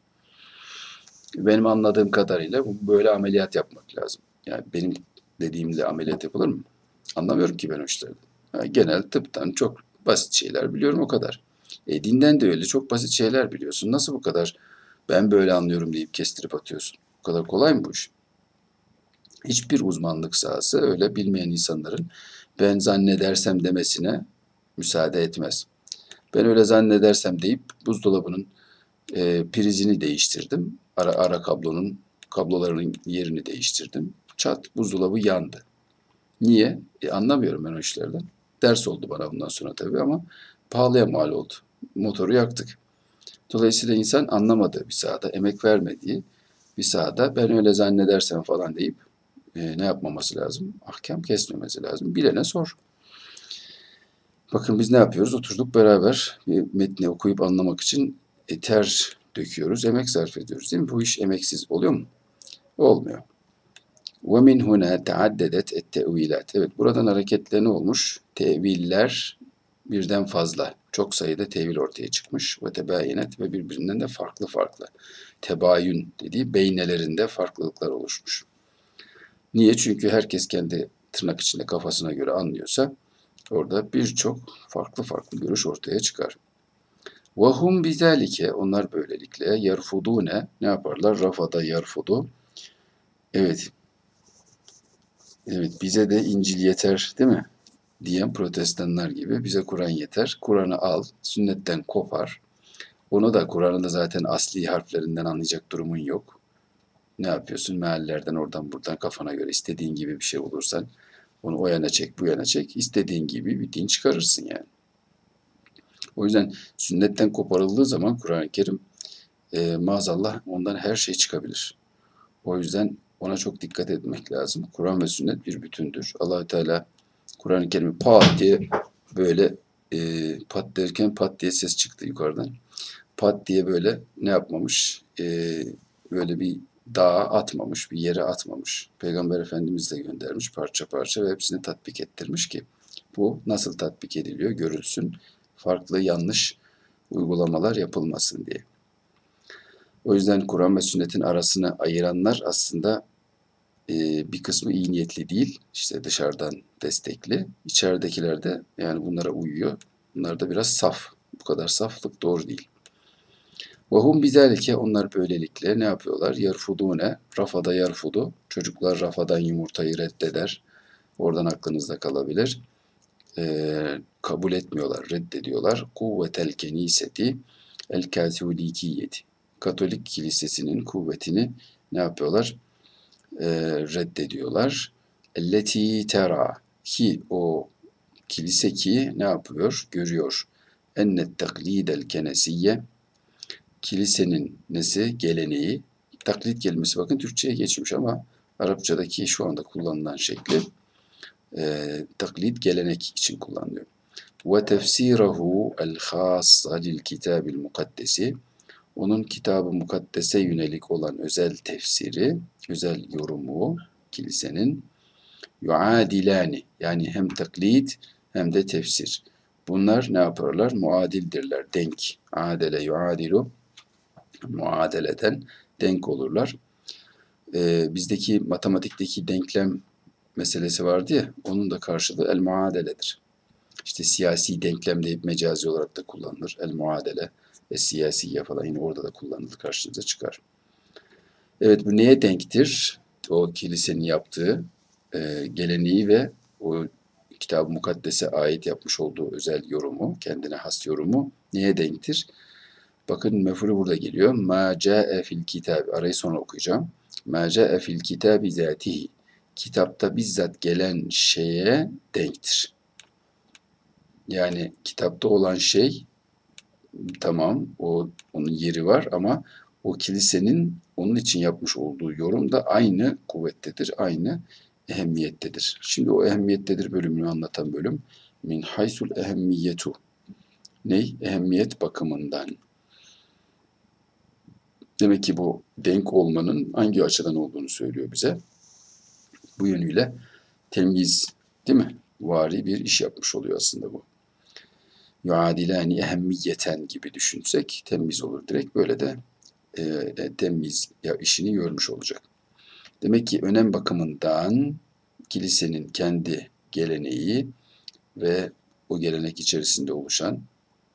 Benim anladığım kadarıyla böyle ameliyat yapmak lazım. Yani benim dediğimle ameliyat yapılır mı? Anlamıyorum ki ben o işlerden. Genel tıptan çok basit şeyler biliyorum o kadar. E, dinden de öyle çok basit şeyler biliyorsun. Nasıl bu kadar ben böyle anlıyorum deyip kestirip atıyorsun? Bu kadar kolay mı bu iş? Hiçbir uzmanlık sahası öyle bilmeyen insanların ben zannedersem demesine müsaade etmez. Ben öyle zannedersem deyip buzdolabının e, prizini değiştirdim. Ara, ara kablonun kablolarının yerini değiştirdim. Çat buzdolabı yandı. Niye? E, anlamıyorum ben o işlerden. Ders oldu bana bundan sonra tabii ama pahalıya mal oldu. Motoru yaktık. Dolayısıyla insan anlamadığı bir sahada, emek vermediği bir sahada ben öyle zannedersem falan deyip e, ne yapmaması lazım? Ahkam kesmemesi lazım. Bilene sor. Bakın biz ne yapıyoruz? Oturduk beraber bir metni okuyup anlamak için ter döküyoruz, emek sarf ediyoruz değil mi? Bu iş emeksiz oluyor mu? Olmuyor. Ve min huna teaddedet et tevilat. Evet buradan hareketle ne olmuş? Teviller birden fazla. Çok sayıda tevil ortaya çıkmış. Ve tebayinet ve birbirinden de farklı farklı. Tebayün dediği beynelerinde farklılıklar oluşmuş. Niye? Çünkü herkes kendi tırnak içinde kafasına göre anlıyorsa orada birçok farklı farklı görüş ortaya çıkar. Vahum bizalike onlar böylelikle yerfudune ne Ne yaparlar? Rafada yerfudu. Evet Evet bize de İncil yeter değil mi? Diyen protestanlar gibi bize Kur'an yeter. Kur'an'ı al, sünnetten kopar. Onu da Kur'an'ın da zaten asli harflerinden anlayacak durumun yok. Ne yapıyorsun? Meallerden oradan buradan kafana göre istediğin gibi bir şey olursan onu o yana çek, bu yana çek. istediğin gibi bir din çıkarırsın yani. O yüzden sünnetten koparıldığı zaman Kur'an-ı Kerim e, maazallah ondan her şey çıkabilir. O yüzden ona çok dikkat etmek lazım. Kur'an ve sünnet bir bütündür. allah Teala Kur'an-ı Kerim'i pat diye böyle e, pat derken pat diye ses çıktı yukarıdan. Pat diye böyle ne yapmamış? E, böyle bir dağa atmamış, bir yere atmamış. Peygamber Efendimiz de göndermiş parça parça ve hepsini tatbik ettirmiş ki bu nasıl tatbik ediliyor görülsün. Farklı yanlış uygulamalar yapılmasın diye. O yüzden Kur'an ve sünnetin arasını ayıranlar aslında e, bir kısmı iyi niyetli değil. İşte dışarıdan destekli. İçeridekiler de yani bunlara uyuyor. Bunlar da biraz saf. Bu kadar saflık doğru değil. Vahum bizalike onlar böylelikle ne yapıyorlar? Yarfudune, rafada yarfudu. Çocuklar rafadan yumurtayı reddeder. Oradan aklınızda kalabilir. Ee, kabul etmiyorlar, reddediyorlar. Kuvvetel keniseti el katolikiyeti. Katolik kilisesinin kuvvetini ne yapıyorlar? Ee, reddediyorlar. Elleti tera ki o kilise ki ne yapıyor? Görüyor. Ennet taklidel kenesiye kilisenin nesi? Geleneği. Taklit kelimesi bakın Türkçe'ye geçmiş ama Arapçadaki şu anda kullanılan şekli e, taklit gelenek için kullanılıyor. Ve tefsirahu el hassa lil kitabil mukaddesi onun kitabı mukaddese yönelik olan özel tefsiri, özel yorumu kilisenin yuadilani yani hem taklit hem de tefsir. Bunlar ne yaparlar? Muadildirler, denk. Adele yuadilu muadeleden denk olurlar. Ee, bizdeki matematikteki denklem meselesi vardı ya, onun da karşılığı el muadeledir. İşte siyasi denklem deyip mecazi olarak da kullanılır. El muadele ve siyasiye falan yine orada da kullanılır, karşınıza çıkar. Evet bu neye denktir? O kilisenin yaptığı e, geleneği ve o kitab-ı mukaddese ait yapmış olduğu özel yorumu, kendine has yorumu neye denktir? Bakın mefulü burada geliyor. Ma ca'e fil kitab. Arayı sonra okuyacağım. Ma ca'e fil kitabi zatihi. kitapta bizzat gelen şeye denktir. Yani kitapta olan şey tamam o onun yeri var ama o kilisenin onun için yapmış olduğu yorum da aynı kuvvettedir, aynı ehemmiyettedir. Şimdi o ehemmiyettedir bölümünü anlatan bölüm min haysul ehemmiyetu. Ney? Ehemmiyet bakımından. Demek ki bu denk olmanın hangi açıdan olduğunu söylüyor bize. Bu yönüyle temiz değil mi? Vari bir iş yapmış oluyor aslında bu. Yuadilani ehemmiyeten gibi düşünsek temiz olur direkt. Böyle de e, e, temiz ya işini görmüş olacak. Demek ki önem bakımından kilisenin kendi geleneği ve o gelenek içerisinde oluşan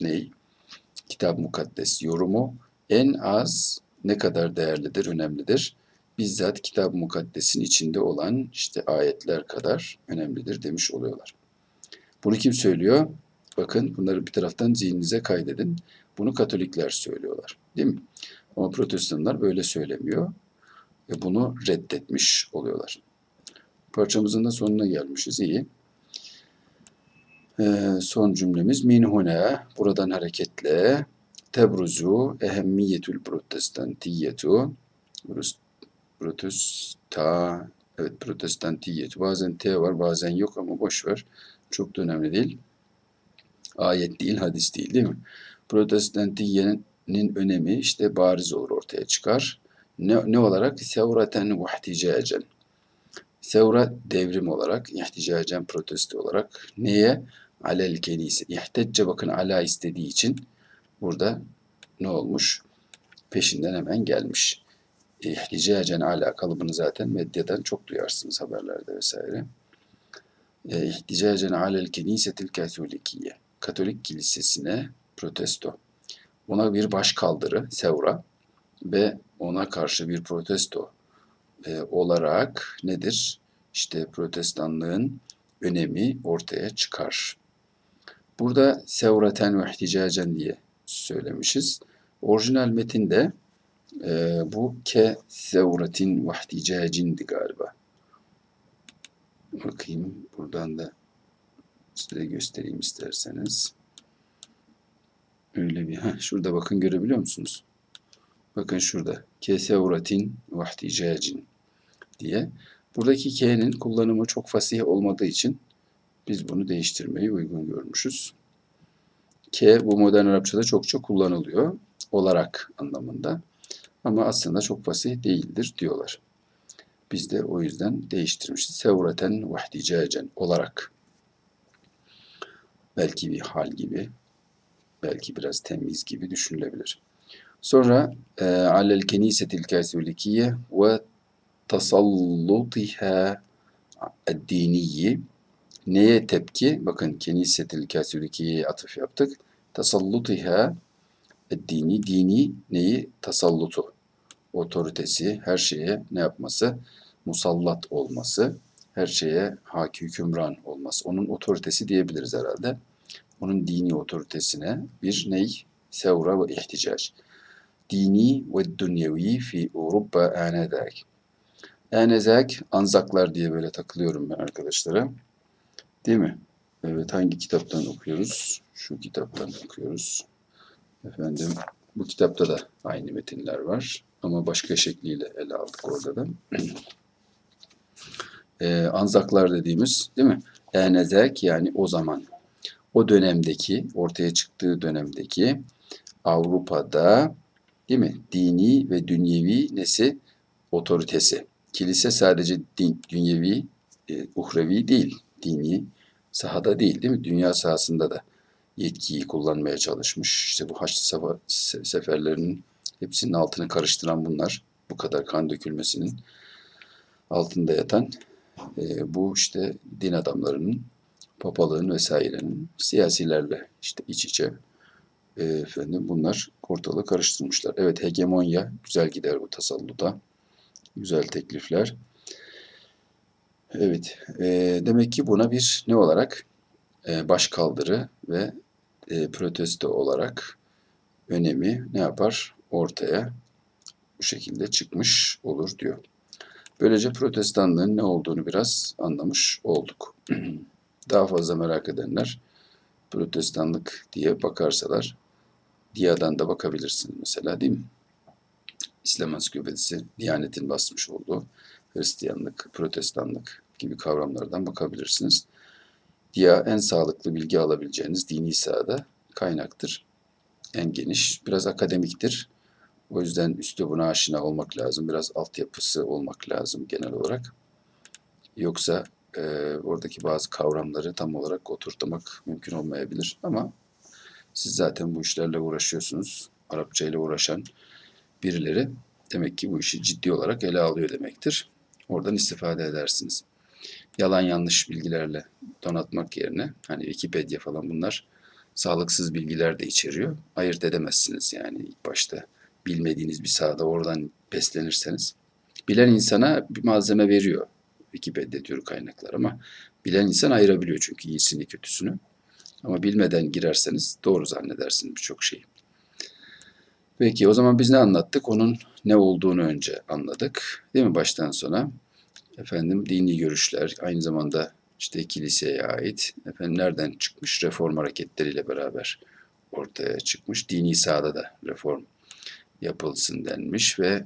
ney? Kitap mukaddes yorumu en az ne kadar değerlidir, önemlidir? Bizzat kitap mukaddesin içinde olan işte ayetler kadar önemlidir demiş oluyorlar. Bunu kim söylüyor? Bakın bunları bir taraftan zihninize kaydedin. Bunu Katolikler söylüyorlar. Değil mi? Ama protestanlar böyle söylemiyor. Ve bunu reddetmiş oluyorlar. Parçamızın da sonuna gelmişiz. İyi. Ee, son cümlemiz min huna buradan hareketle tebruzu ehemmiyetül protestantiyetu protesta evet protestantiyetu bazen T var bazen yok ama boş ver çok da önemli değil ayet değil hadis değil değil mi protestantiyenin önemi işte bariz olur ortaya çıkar ne, ne olarak sevraten ve ihticacen Sevra devrim olarak, ihticacen protesto olarak neye? Alel kenise. İhtecce bakın ala istediği için burada ne olmuş? Peşinden hemen gelmiş. İhticacen ala kalıbını zaten medyadan çok duyarsınız haberlerde vesaire. E, İhticacen alel kenisetil katolikiye. Katolik kilisesine protesto. Ona bir baş kaldırı, sevra ve ona karşı bir protesto e, olarak nedir? İşte protestanlığın önemi ortaya çıkar. Burada sevraten ve ihticacen diye söylemişiz. Orijinal metinde e, bu ke sevratin ve ihticacindi galiba. Bakayım buradan da size göstereyim isterseniz. Öyle bir, heh, şurada bakın görebiliyor musunuz? Bakın şurada. Kesevratin vahticacin diye. Buradaki K'nin kullanımı çok fasih olmadığı için biz bunu değiştirmeyi uygun görmüşüz. K bu modern Arapçada çokça kullanılıyor. Olarak anlamında. Ama aslında çok fasih değildir diyorlar. Biz de o yüzden değiştirmişiz. Sevraten vahticacen olarak. Belki bir hal gibi, belki biraz temiz gibi düşünülebilir. Sonra e, alel kenisetil katolikiye ve tasallutiha diniyi neye tepki? Bakın kenisetil katolikiye atıf yaptık. Tasallutiha dini, dini neyi? Tasallutu, otoritesi, her şeye ne yapması? Musallat olması, her şeye haki hükümran olması. Onun otoritesi diyebiliriz herhalde. Onun dini otoritesine bir ney? Sevra ve ihticac dini ve dünyevi fi Avrupa anezak. Anezak, anzaklar diye böyle takılıyorum ben arkadaşlara. Değil mi? Evet, hangi kitaptan okuyoruz? Şu kitaptan okuyoruz. Efendim, bu kitapta da aynı metinler var. Ama başka şekliyle ele aldık orada da. [CLEARS THROAT] ee, anzaklar dediğimiz, değil mi? Enezek yani o zaman, o dönemdeki, ortaya çıktığı dönemdeki Avrupa'da Değil mi? Dini ve dünyevi nesi? Otoritesi. Kilise sadece din, dünyevi, e, uhrevi değil. Dini sahada değil değil mi? Dünya sahasında da yetkiyi kullanmaya çalışmış. İşte bu Haçlı seferlerinin hepsinin altını karıştıran bunlar. Bu kadar kan dökülmesinin altında yatan e, bu işte din adamlarının, papalığın vesairenin siyasilerle işte iç içe e, efendim bunlar ortalığı karıştırmışlar. Evet hegemonya güzel gider bu tasalluda. Güzel teklifler. Evet e, demek ki buna bir ne olarak e, başkaldırı ve e, protesto olarak önemi ne yapar? Ortaya bu şekilde çıkmış olur diyor. Böylece protestanlığın ne olduğunu biraz anlamış olduk. [CLEARS THROAT] Daha fazla merak edenler protestanlık diye bakarsalar Diya'dan da bakabilirsiniz mesela değil mi? İslam Ansiklopedisi, Diyanet'in basmış olduğu Hristiyanlık, Protestanlık gibi kavramlardan bakabilirsiniz. Diya en sağlıklı bilgi alabileceğiniz dini sahada kaynaktır. En geniş, biraz akademiktir. O yüzden üslubuna aşina olmak lazım. Biraz altyapısı olmak lazım genel olarak. Yoksa e, oradaki bazı kavramları tam olarak oturtmak mümkün olmayabilir. Ama siz zaten bu işlerle uğraşıyorsunuz. Arapça ile uğraşan birileri demek ki bu işi ciddi olarak ele alıyor demektir. Oradan istifade edersiniz. Yalan yanlış bilgilerle donatmak yerine hani Wikipedia falan bunlar sağlıksız bilgiler de içeriyor. Ayırt edemezsiniz yani ilk başta bilmediğiniz bir sahada oradan beslenirseniz. Bilen insana bir malzeme veriyor Wikipedia tür kaynaklar ama bilen insan ayırabiliyor çünkü iyisini kötüsünü. Ama bilmeden girerseniz doğru zannedersiniz birçok şeyi. Peki o zaman biz ne anlattık? Onun ne olduğunu önce anladık. Değil mi baştan sona? Efendim dini görüşler aynı zamanda işte kiliseye ait. Efendim nereden çıkmış? Reform hareketleriyle beraber ortaya çıkmış. Dini sahada da reform yapılsın denmiş ve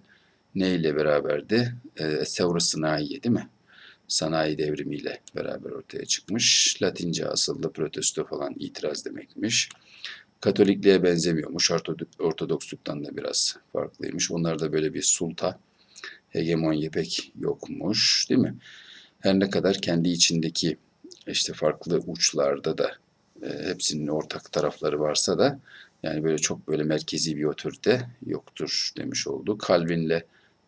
neyle beraberdi? E, Sevr sanayi değil mi? Sanayi devrimiyle beraber ortaya çıkmış. Latince asıllı protesto falan itiraz demekmiş. Katolikliğe benzemiyormuş. Ortodoksluktan da biraz farklıymış. Onlarda böyle bir sulta hegemonya pek yokmuş değil mi? Her ne kadar kendi içindeki işte farklı uçlarda da e, hepsinin ortak tarafları varsa da yani böyle çok böyle merkezi bir otorite yoktur demiş oldu. Calvin'le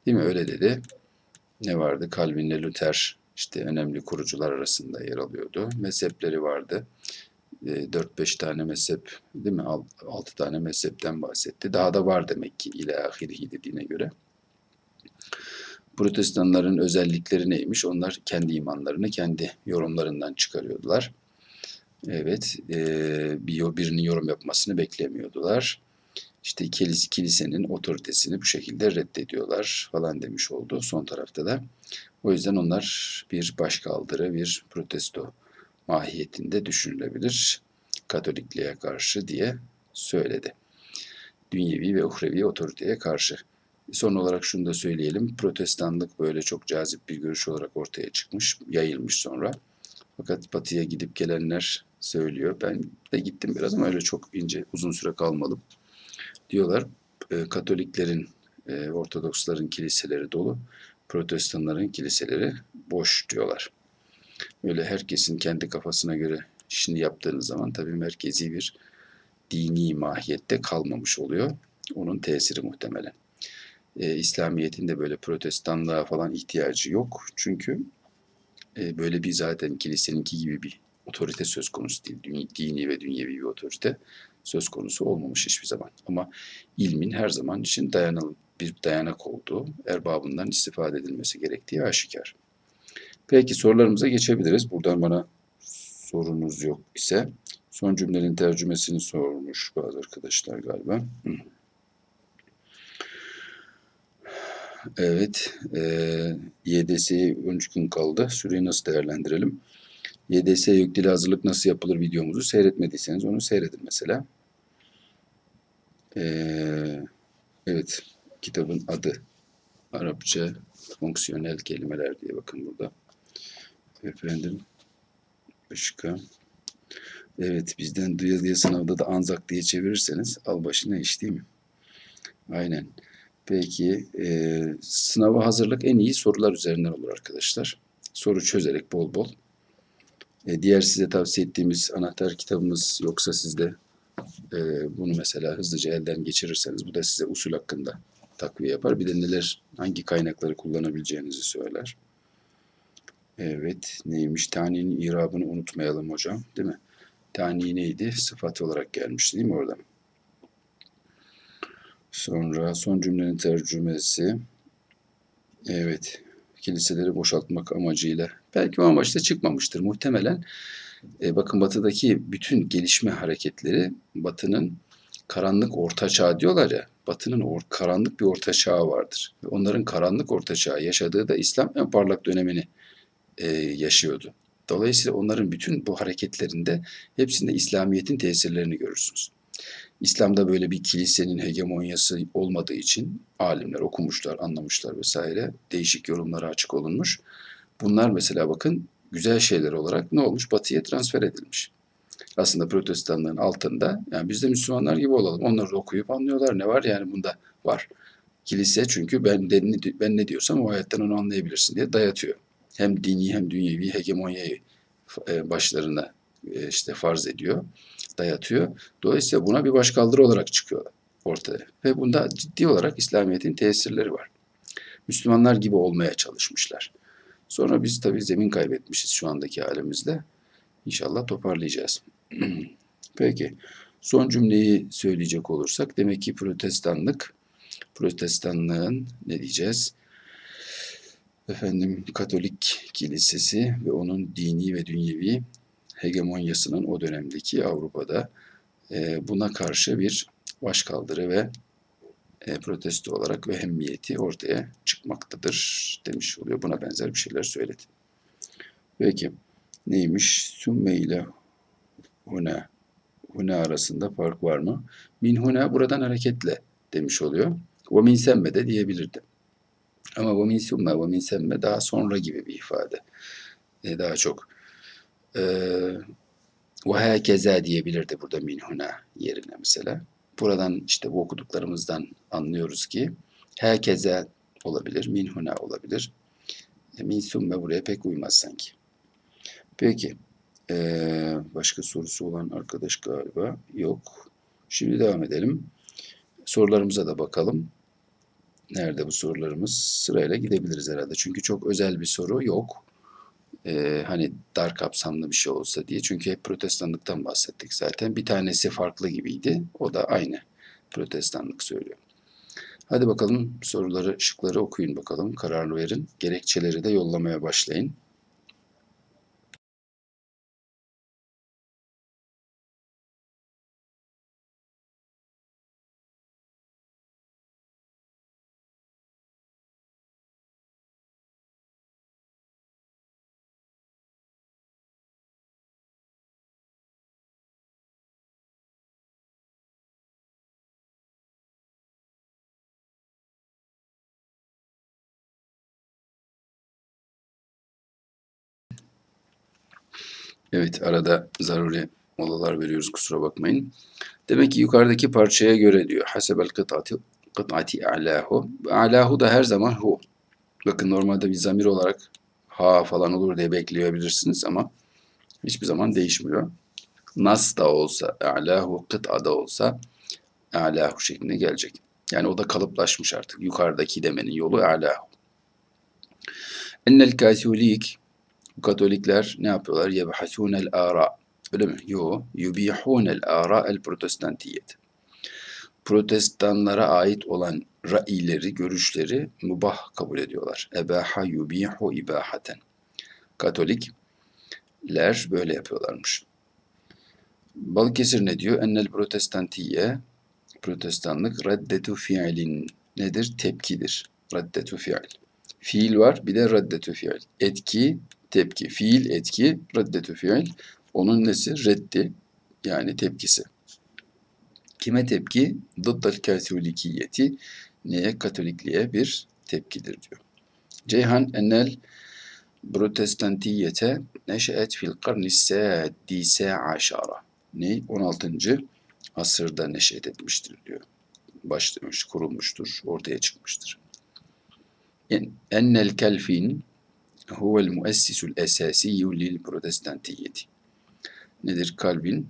değil mi öyle dedi. Ne vardı? Calvin'le Luther işte önemli kurucular arasında yer alıyordu. Mezhepleri vardı. 4-5 e, tane mezhep değil mi? 6 tane mezhepten bahsetti. Daha da var demek ki ilahirihi dediğine göre. Protestanların özellikleri neymiş? Onlar kendi imanlarını kendi yorumlarından çıkarıyordular. Evet, e, bir, birinin yorum yapmasını beklemiyordular. İşte kilis, kilisenin otoritesini bu şekilde reddediyorlar falan demiş oldu son tarafta da. O yüzden onlar bir başkaldırı, bir protesto mahiyetinde düşünülebilir. Katolikliğe karşı diye söyledi. Dünyevi ve uhrevi otoriteye karşı. Son olarak şunu da söyleyelim. Protestanlık böyle çok cazip bir görüş olarak ortaya çıkmış, yayılmış sonra. Fakat batıya gidip gelenler söylüyor. Ben de gittim biraz ama öyle çok ince, uzun süre kalmadım. Diyorlar e, Katoliklerin, e, Ortodoksların kiliseleri dolu, Protestanların kiliseleri boş diyorlar. Öyle herkesin kendi kafasına göre işini yaptığınız zaman tabii merkezi bir dini mahiyette kalmamış oluyor. Onun tesiri muhtemelen. E, İslamiyet'in de böyle protestanlığa falan ihtiyacı yok. Çünkü e, böyle bir zaten kiliseninki gibi bir otorite söz konusu değil. Dini ve dünyevi bir otorite söz konusu olmamış hiçbir zaman. Ama ilmin her zaman için dayanıl bir dayanak olduğu, erbabından istifade edilmesi gerektiği aşikar. Peki sorularımıza geçebiliriz. Buradan bana sorunuz yok ise son cümlenin tercümesini sormuş bazı arkadaşlar galiba. Evet, e, YDS'ye 13 gün kaldı. Süreyi nasıl değerlendirelim? YDS yüklü hazırlık nasıl yapılır videomuzu seyretmediyseniz onu seyredin mesela. Ee, evet, kitabın adı Arapça fonksiyonel kelimeler diye bakın burada. Efendim, başka. Evet, bizden duya diye sınavda da Anzak diye çevirirseniz al başına iş değil mi? Aynen. Peki, e, sınava hazırlık en iyi sorular üzerinden olur arkadaşlar. Soru çözerek bol bol. E, diğer size tavsiye ettiğimiz anahtar kitabımız yoksa sizde e, bunu mesela hızlıca elden geçirirseniz bu da size usul hakkında takviye yapar. Bir de neler, hangi kaynakları kullanabileceğinizi söyler. Evet, neymiş? Tani'nin irabını unutmayalım hocam, değil mi? Tani neydi? Sıfat olarak gelmiş değil mi orada? Sonra son cümlenin tercümesi. Evet, kiliseleri boşaltmak amacıyla. Belki o amaçla çıkmamıştır muhtemelen. E, bakın batıdaki bütün gelişme hareketleri batının karanlık orta çağ diyorlar ya. Batı'nın or karanlık bir orta çağı vardır. Ve onların karanlık orta çağı yaşadığı da İslam en parlak dönemini e, yaşıyordu. Dolayısıyla onların bütün bu hareketlerinde hepsinde İslamiyet'in tesirlerini görürsünüz. İslam'da böyle bir kilisenin hegemonyası olmadığı için alimler okumuşlar, anlamışlar vesaire. Değişik yorumlara açık olunmuş. Bunlar mesela bakın güzel şeyler olarak ne olmuş? Batı'ya transfer edilmiş. Aslında protestanlığın altında yani biz de Müslümanlar gibi olalım. Onları da okuyup anlıyorlar. Ne var yani bunda var. Kilise çünkü ben, de, ben ne diyorsam o ayetten onu anlayabilirsin diye dayatıyor. Hem dini hem dünyevi hegemonyayı e, başlarına e, işte farz ediyor, dayatıyor. Dolayısıyla buna bir başkaldırı olarak çıkıyor ortaya. Ve bunda ciddi olarak İslamiyet'in tesirleri var. Müslümanlar gibi olmaya çalışmışlar. Sonra biz tabii zemin kaybetmişiz şu andaki halimizde. İnşallah toparlayacağız. [CLEARS THROAT] Peki. Son cümleyi söyleyecek olursak demek ki protestanlık, protestanlığın ne diyeceğiz? Efendim Katolik kilisesi ve onun dini ve dünyevi hegemonyasının o dönemdeki Avrupa'da e, buna karşı bir başkaldırı ve e, protesto olarak vehemmiyeti ortaya çıkmaktadır demiş oluyor. Buna benzer bir şeyler söyledi. Peki neymiş? Sümme ile huna. Huna arasında fark var mı? Min huna buradan hareketle demiş oluyor. Ve min semme de diyebilirdi. Ama ve min sümme ve min semme daha sonra gibi bir ifade. E, daha çok. Ve herkeze diyebilirdi burada min huna yerine mesela. Buradan işte bu okuduklarımızdan anlıyoruz ki herkese olabilir, min huna olabilir. E, min sümme buraya pek uymaz sanki. Peki. Ee, başka sorusu olan arkadaş galiba yok. Şimdi devam edelim. Sorularımıza da bakalım. Nerede bu sorularımız? Sırayla gidebiliriz herhalde. Çünkü çok özel bir soru yok. Ee, hani dar kapsamlı bir şey olsa diye. Çünkü hep protestanlıktan bahsettik zaten. Bir tanesi farklı gibiydi. O da aynı protestanlık söylüyor. Hadi bakalım soruları, şıkları okuyun bakalım. Kararlı verin. Gerekçeleri de yollamaya başlayın. Evet arada zaruri molalar veriyoruz kusura bakmayın. Demek ki yukarıdaki parçaya göre diyor. Hasebel kıtati kıtati a'lahu. A'lahu da her zaman hu. Bakın normalde bir zamir olarak ha falan olur diye bekleyebilirsiniz ama hiçbir zaman değişmiyor. Nas da olsa, a'lahu kıt'a da olsa a'lahu şeklinde gelecek. Yani o da kalıplaşmış artık. Yukarıdaki demenin yolu a'lahu. Ennel katolik Katolikler ne yapıyorlar? Yebhasûnel ara. Öyle mi? Yo. Yubihûnel ara el protestantiyet. Protestanlara ait olan raileri, görüşleri mubah kabul ediyorlar. Ebaha yubihu ibahaten. Katolikler böyle yapıyorlarmış. Balıkesir ne diyor? Ennel protestantiye protestanlık reddetu fiilin nedir? Tepkidir. Reddetu fiil. Fiil var bir de reddetu fiil. Etki tepki. Fiil etki, reddetü fiil. Onun nesi? Reddi yani tepkisi. Kime tepki? Dıddal katolikiyeti. Neye? Katolikliğe bir tepkidir diyor. Ceyhan enel protestantiyete neşeet fil karni sadise aşara. Ne? 16. asırda neşet etmiştir diyor. Başlamış, kurulmuştur, ortaya çıkmıştır. Ennel kelfin huvel muessisul esasiyyü lil protestantiyeti. Nedir? Kalbin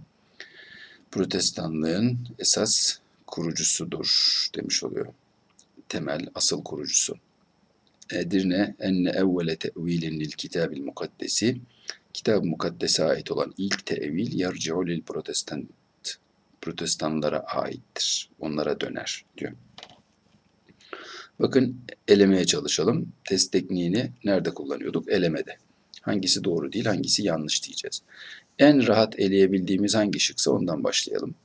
protestanlığın esas kurucusudur demiş oluyor. Temel, asıl kurucusu. Edirne enne evvele tevilin lil kitabil mukaddesi kitab-ı mukaddese ait olan ilk tevil yarci'u lil protestant protestanlara aittir. Onlara döner diyor. Bakın elemeye çalışalım. Test tekniğini nerede kullanıyorduk? Elemede. Hangisi doğru değil, hangisi yanlış diyeceğiz. En rahat eleyebildiğimiz hangi şıksa ondan başlayalım.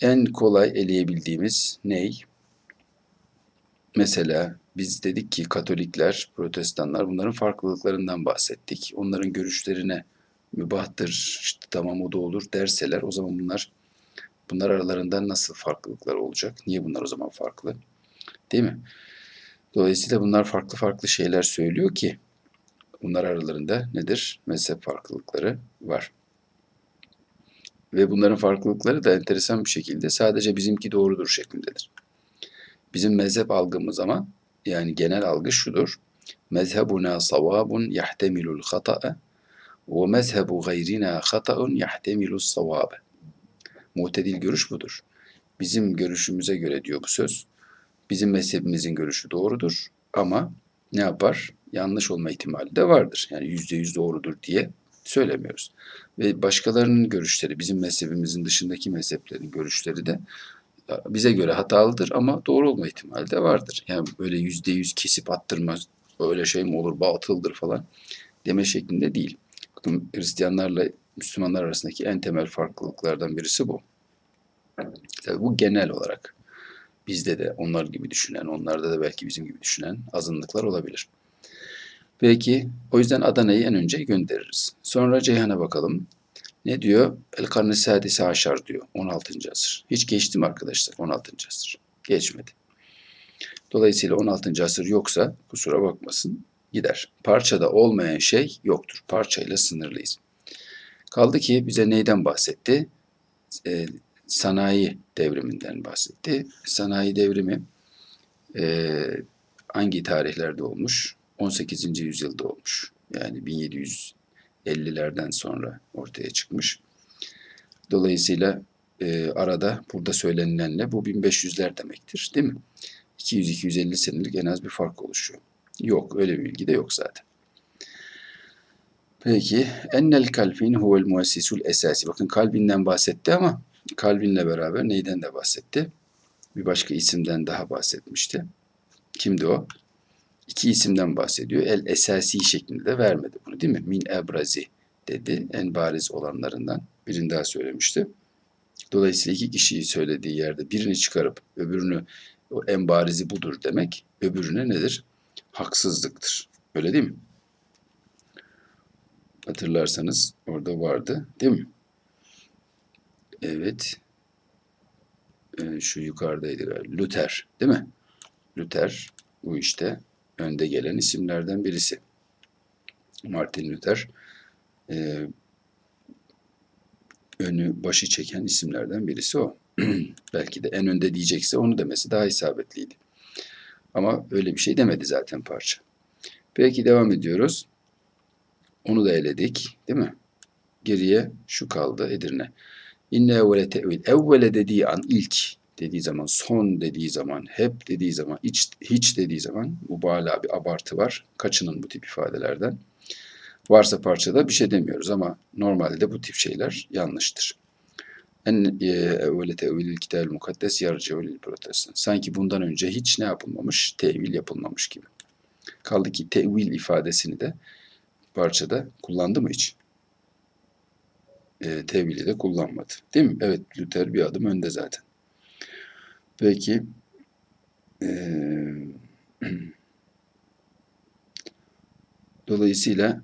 en kolay eleyebildiğimiz ney? Mesela biz dedik ki Katolikler, Protestanlar bunların farklılıklarından bahsettik. Onların görüşlerine mübahtır, işte tamam o da olur derseler o zaman bunlar bunlar aralarında nasıl farklılıklar olacak? Niye bunlar o zaman farklı? Değil mi? Dolayısıyla bunlar farklı farklı şeyler söylüyor ki bunlar aralarında nedir? Mezhep farklılıkları var. Ve bunların farklılıkları da enteresan bir şekilde sadece bizimki doğrudur şeklindedir. Bizim mezhep algımız ama yani genel algı şudur. Mezhebuna savabun yahtemilul hata'a ve mezhebu gayrina hata'un yahtemilul savabe. Muhtedil görüş budur. Bizim görüşümüze göre diyor bu söz. Bizim mezhebimizin görüşü doğrudur ama ne yapar? Yanlış olma ihtimali de vardır. Yani yüzde yüz doğrudur diye söylemiyoruz. Ve başkalarının görüşleri, bizim mezhebimizin dışındaki mezheplerin görüşleri de bize göre hatalıdır ama doğru olma ihtimali de vardır. Yani böyle yüzde yüz kesip attırmaz, öyle şey mi olur, batıldır falan deme şeklinde değil. Bakın Hristiyanlarla Müslümanlar arasındaki en temel farklılıklardan birisi bu. Tabii bu genel olarak. Bizde de onlar gibi düşünen, onlarda da belki bizim gibi düşünen azınlıklar olabilir. Peki o yüzden Adana'yı en önce göndeririz. Sonra Ceyhan'a bakalım. Ne diyor? El karni sadisi aşar diyor. 16. asır. Hiç geçti mi arkadaşlar 16. asır? Geçmedi. Dolayısıyla 16. asır yoksa kusura bakmasın gider. Parçada olmayan şey yoktur. Parçayla sınırlıyız. Kaldı ki bize neyden bahsetti? Ee, sanayi devriminden bahsetti. Sanayi devrimi e, hangi tarihlerde olmuş? 18. yüzyılda olmuş. Yani 1750'lerden sonra ortaya çıkmış. Dolayısıyla e, arada burada söylenilenle bu 1500'ler demektir değil mi? 200-250 senelik en az bir fark oluşuyor. Yok öyle bir bilgi de yok zaten. Peki ennel kalbin huvel muessisul esasi. Bakın kalbinden bahsetti ama kalbinle beraber neyden de bahsetti? Bir başka isimden daha bahsetmişti. Kimdi o? İki isimden bahsediyor. El esasi şeklinde de vermedi bunu değil mi? Min ebrazi dedi. En bariz olanlarından birini daha söylemişti. Dolayısıyla iki kişiyi söylediği yerde birini çıkarıp öbürünü o en barizi budur demek öbürüne nedir? Haksızlıktır. Öyle değil mi? Hatırlarsanız orada vardı değil mi? Evet. Ee, şu yukarıdaydı galiba. Luther değil mi? Luther bu işte önde gelen isimlerden birisi. Martin Luther e, önü başı çeken isimlerden birisi o. [CLEARS THROAT] Belki de en önde diyecekse onu demesi daha isabetliydi. Ama öyle bir şey demedi zaten parça. Peki devam ediyoruz. Onu da eledik değil mi? Geriye şu kaldı Edirne. İnne evvele tevil. Evvele dediği an ilk dediği zaman, son dediği zaman, hep dediği zaman, hiç, hiç dediği zaman mübalağa bir abartı var. Kaçının bu tip ifadelerden. Varsa parçada bir şey demiyoruz ama normalde bu tip şeyler yanlıştır. En e, evvele tevilil kitab mukaddes yarcevil protestan. Sanki bundan önce hiç ne yapılmamış? Tevil yapılmamış gibi. Kaldı ki tevil ifadesini de parçada kullandı mı hiç? E, tevili de kullanmadı. Değil mi? Evet Luther bir adım önde zaten. Peki e, [CLEARS THROAT] dolayısıyla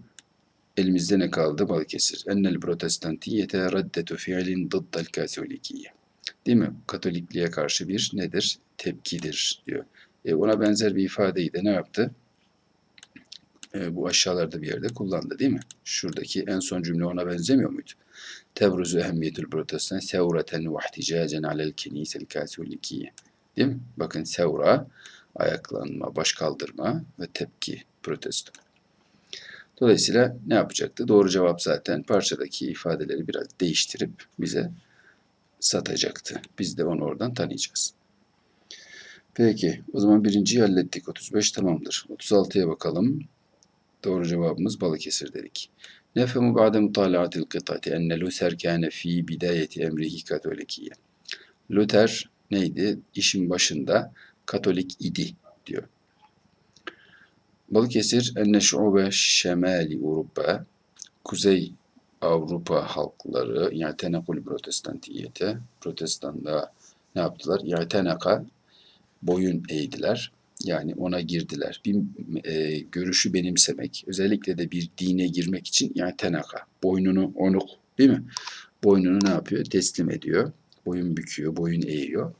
elimizde ne kaldı? Balıkesir. Ennel protestantiyete raddetu fiilin dıddal katolikiyye. Değil mi? Katolikliğe karşı bir nedir? Tepkidir diyor. E, ona benzer bir ifadeyi de ne yaptı? E, bu aşağılarda bir yerde kullandı değil mi? Şuradaki en son cümle ona benzemiyor muydu? Tevruzu ehemmiyetül protestan sevreten ve ihticacen alel kenisel katolikiyye. Değil mi? Bakın sevra, ayaklanma, baş kaldırma ve tepki, protesto. Dolayısıyla ne yapacaktı? Doğru cevap zaten parçadaki ifadeleri biraz değiştirip bize satacaktı. Biz de onu oradan tanıyacağız. Peki o zaman birinciyi hallettik. 35 tamamdır. 36'ya bakalım. Doğru cevabımız Balıkesir dedik. Nefemu ba'de mutalaatil kıtati enne Luther kâne fî bidayeti emrihi katolikiye. Luther neydi? İşin başında Katolik idi diyor. Balıkesir enne şube şemali Avrupa kuzey Avrupa halkları yani tenekul protestantiyete protestanda ne yaptılar? Yani teneka boyun eğdiler. Yani ona girdiler. Bir e, görüşü benimsemek, özellikle de bir dine girmek için yani tenaka, boynunu onuk değil mi? Boynunu ne yapıyor? Teslim ediyor. Boyun büküyor, boyun eğiyor.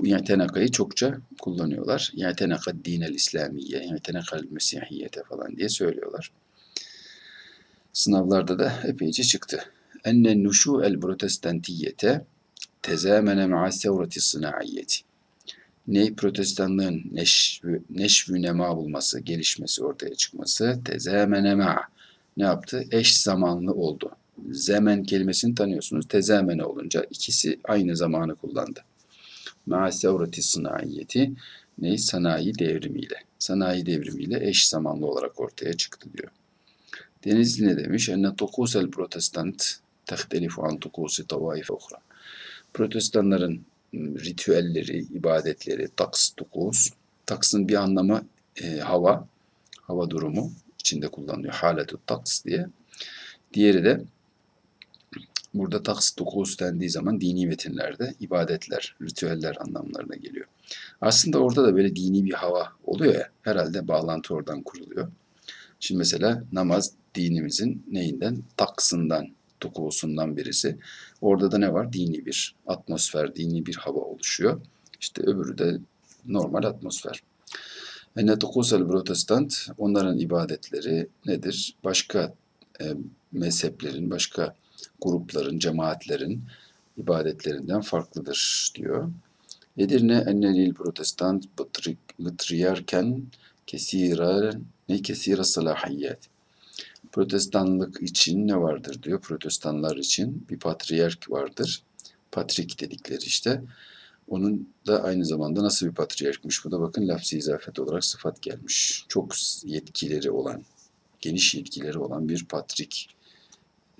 Bu yani tenakayı çokça kullanıyorlar. Yani tenaka dinel İslamiye, yani tenaka mesihiyete falan diye söylüyorlar. Sınavlarda da epeyce çıktı. Enne nuşu el protestantiyete tezamene ma'a sevreti sınaiyeti. Ne protestanlığın neşvü, neşvü nema bulması, gelişmesi, ortaya çıkması tezamene ma'a ne yaptı? Eş zamanlı oldu. Zemen kelimesini tanıyorsunuz. Tezamene olunca ikisi aynı zamanı kullandı. Ma'a sevreti sınaiyeti ne? Sanayi devrimiyle. Sanayi devrimiyle eş zamanlı olarak ortaya çıktı diyor. Denizli ne demiş? Enne tukusel protestant tehtelifu an tukusi tavaife ukhra. Protestanların ritüelleri, ibadetleri, taks, tukus. Taksın bir anlamı e, hava, hava durumu içinde kullanılıyor. Haletü taks diye. Diğeri de burada taks, tukus dendiği zaman dini metinlerde ibadetler, ritüeller anlamlarına geliyor. Aslında orada da böyle dini bir hava oluyor ya, herhalde bağlantı oradan kuruluyor. Şimdi mesela namaz dinimizin neyinden? Taksından, tukusundan birisi. Orada da ne var? Dini bir atmosfer, dini bir hava oluşuyor. İşte öbürü de normal atmosfer. Enne tukusel protestant, onların ibadetleri nedir? Başka e, mezheplerin, başka grupların, cemaatlerin ibadetlerinden farklıdır diyor. Edirne ennelil protestant bıtriyarken kesiren ne kesire salahiyet. Protestanlık için ne vardır diyor. Protestanlar için bir patriark vardır. Patrik dedikleri işte. Onun da aynı zamanda nasıl bir patriarkmış bu da bakın lafzi izafet olarak sıfat gelmiş. Çok yetkileri olan, geniş yetkileri olan bir patrik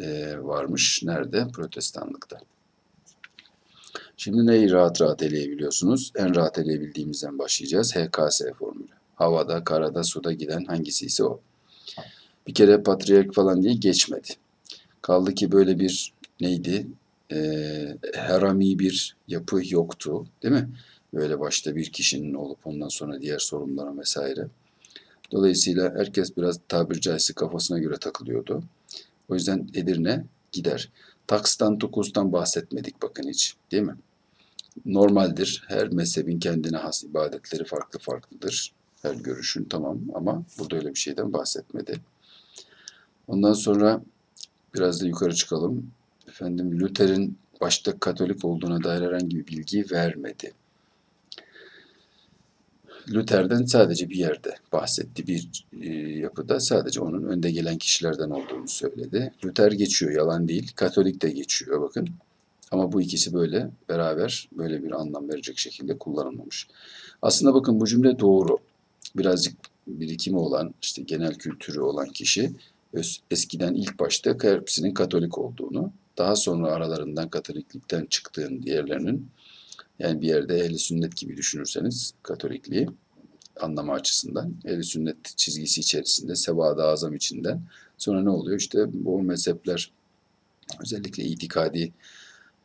e, varmış. Nerede? Protestanlıkta. Şimdi neyi rahat rahat eleyebiliyorsunuz? En rahat eleyebildiğimizden başlayacağız. HKS formülü. Havada, karada, suda giden hangisi ise o. Bir kere patriark falan diye geçmedi. Kaldı ki böyle bir neydi? Ee, herami bir yapı yoktu. Değil mi? Böyle başta bir kişinin olup ondan sonra diğer sorumlulara vesaire. Dolayısıyla herkes biraz tabiri caizse kafasına göre takılıyordu. O yüzden Edirne gider. Takstan, tukustan bahsetmedik bakın hiç. Değil mi? Normaldir. Her mezhebin kendine has ibadetleri farklı farklıdır. Her görüşün tamam ama burada öyle bir şeyden bahsetmedi. Ondan sonra biraz da yukarı çıkalım. Efendim Luther'in başta Katolik olduğuna dair herhangi bir bilgi vermedi. Luther'den sadece bir yerde bahsetti. Bir e, yapıda sadece onun önde gelen kişilerden olduğunu söyledi. Luther geçiyor, yalan değil. Katolik de geçiyor bakın. Ama bu ikisi böyle beraber böyle bir anlam verecek şekilde kullanılmamış. Aslında bakın bu cümle doğru. Birazcık birikimi olan, işte genel kültürü olan kişi eskiden ilk başta hepsinin Katolik olduğunu, daha sonra aralarından Katoliklikten çıktığın diğerlerinin yani bir yerde ehli sünnet gibi düşünürseniz Katolikliği anlama açısından ehli sünnet çizgisi içerisinde sevada azam içinden sonra ne oluyor işte bu mezhepler özellikle itikadi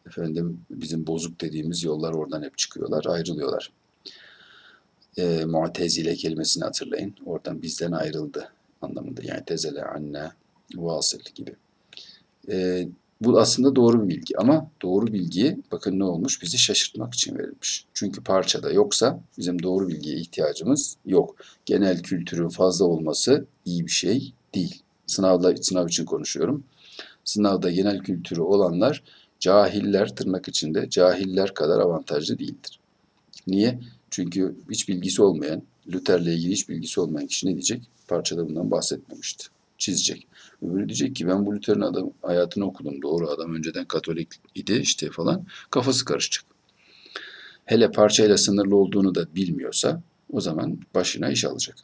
efendim bizim bozuk dediğimiz yollar oradan hep çıkıyorlar ayrılıyorlar. E, mu'tezile kelimesini hatırlayın. Oradan bizden ayrıldı anlamında. Yani tezele, anne, vasıl gibi. E, bu aslında doğru bir bilgi ama doğru bilgi bakın ne olmuş bizi şaşırtmak için verilmiş. Çünkü parçada yoksa bizim doğru bilgiye ihtiyacımız yok. Genel kültürün fazla olması iyi bir şey değil. Sınavda sınav için konuşuyorum. Sınavda genel kültürü olanlar cahiller tırnak içinde cahiller kadar avantajlı değildir. Niye? Çünkü hiç bilgisi olmayan, Luther'le ilgili hiç bilgisi olmayan kişi ne diyecek? Parçada bundan bahsetmemişti. Çizecek. Öbürü diyecek ki ben bu Luther'in adam hayatını okudum. Doğru adam önceden Katolik idi işte falan. Kafası karışacak. Hele parçayla sınırlı olduğunu da bilmiyorsa o zaman başına iş alacak.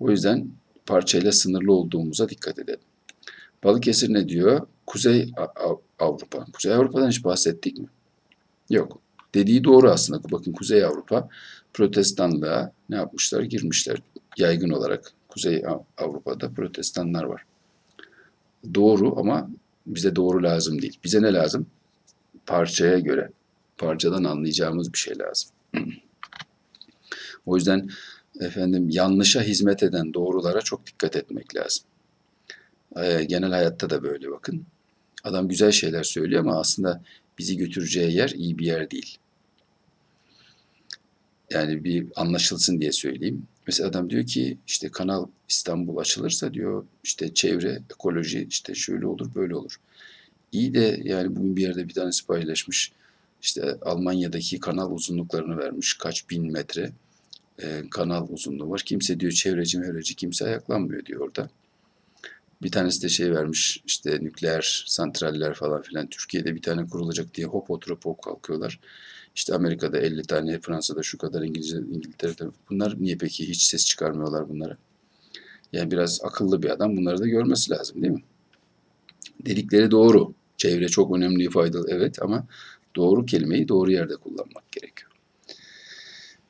O yüzden parçayla sınırlı olduğumuza dikkat edelim. Balıkesir ne diyor? Kuzey Avrupa. Kuzey Avrupa'dan hiç bahsettik mi? Yok. Dediği doğru aslında. Bakın Kuzey Avrupa protestanlığa ne yapmışlar? Girmişler yaygın olarak. Kuzey Avrupa'da protestanlar var. doğru ama bize doğru lazım değil. Bize ne lazım? Parçaya göre. Parçadan anlayacağımız bir şey lazım. o yüzden efendim yanlışa hizmet eden doğrulara çok dikkat etmek lazım. Ee, genel hayatta da böyle bakın. Adam güzel şeyler söylüyor ama aslında bizi götüreceği yer iyi bir yer değil. Yani bir anlaşılsın diye söyleyeyim. Mesela adam diyor ki işte Kanal İstanbul açılırsa diyor işte çevre, ekoloji işte şöyle olur böyle olur. İyi de yani bugün bir yerde bir tanesi paylaşmış. İşte Almanya'daki kanal uzunluklarını vermiş. Kaç bin metre e, kanal uzunluğu var. Kimse diyor çevreci mevreci kimse ayaklanmıyor diyor orada. Bir tanesi de şey vermiş işte nükleer santraller falan filan Türkiye'de bir tane kurulacak diye hop oturup hop kalkıyorlar. İşte Amerika'da 50 tane, Fransa'da şu kadar, İngilizce, İngiltere'de. Bunlar niye peki hiç ses çıkarmıyorlar bunlara? Yani biraz akıllı bir adam bunları da görmesi lazım değil mi? Dedikleri doğru. Çevre çok önemli, faydalı evet ama doğru kelimeyi doğru yerde kullanmak gerekiyor.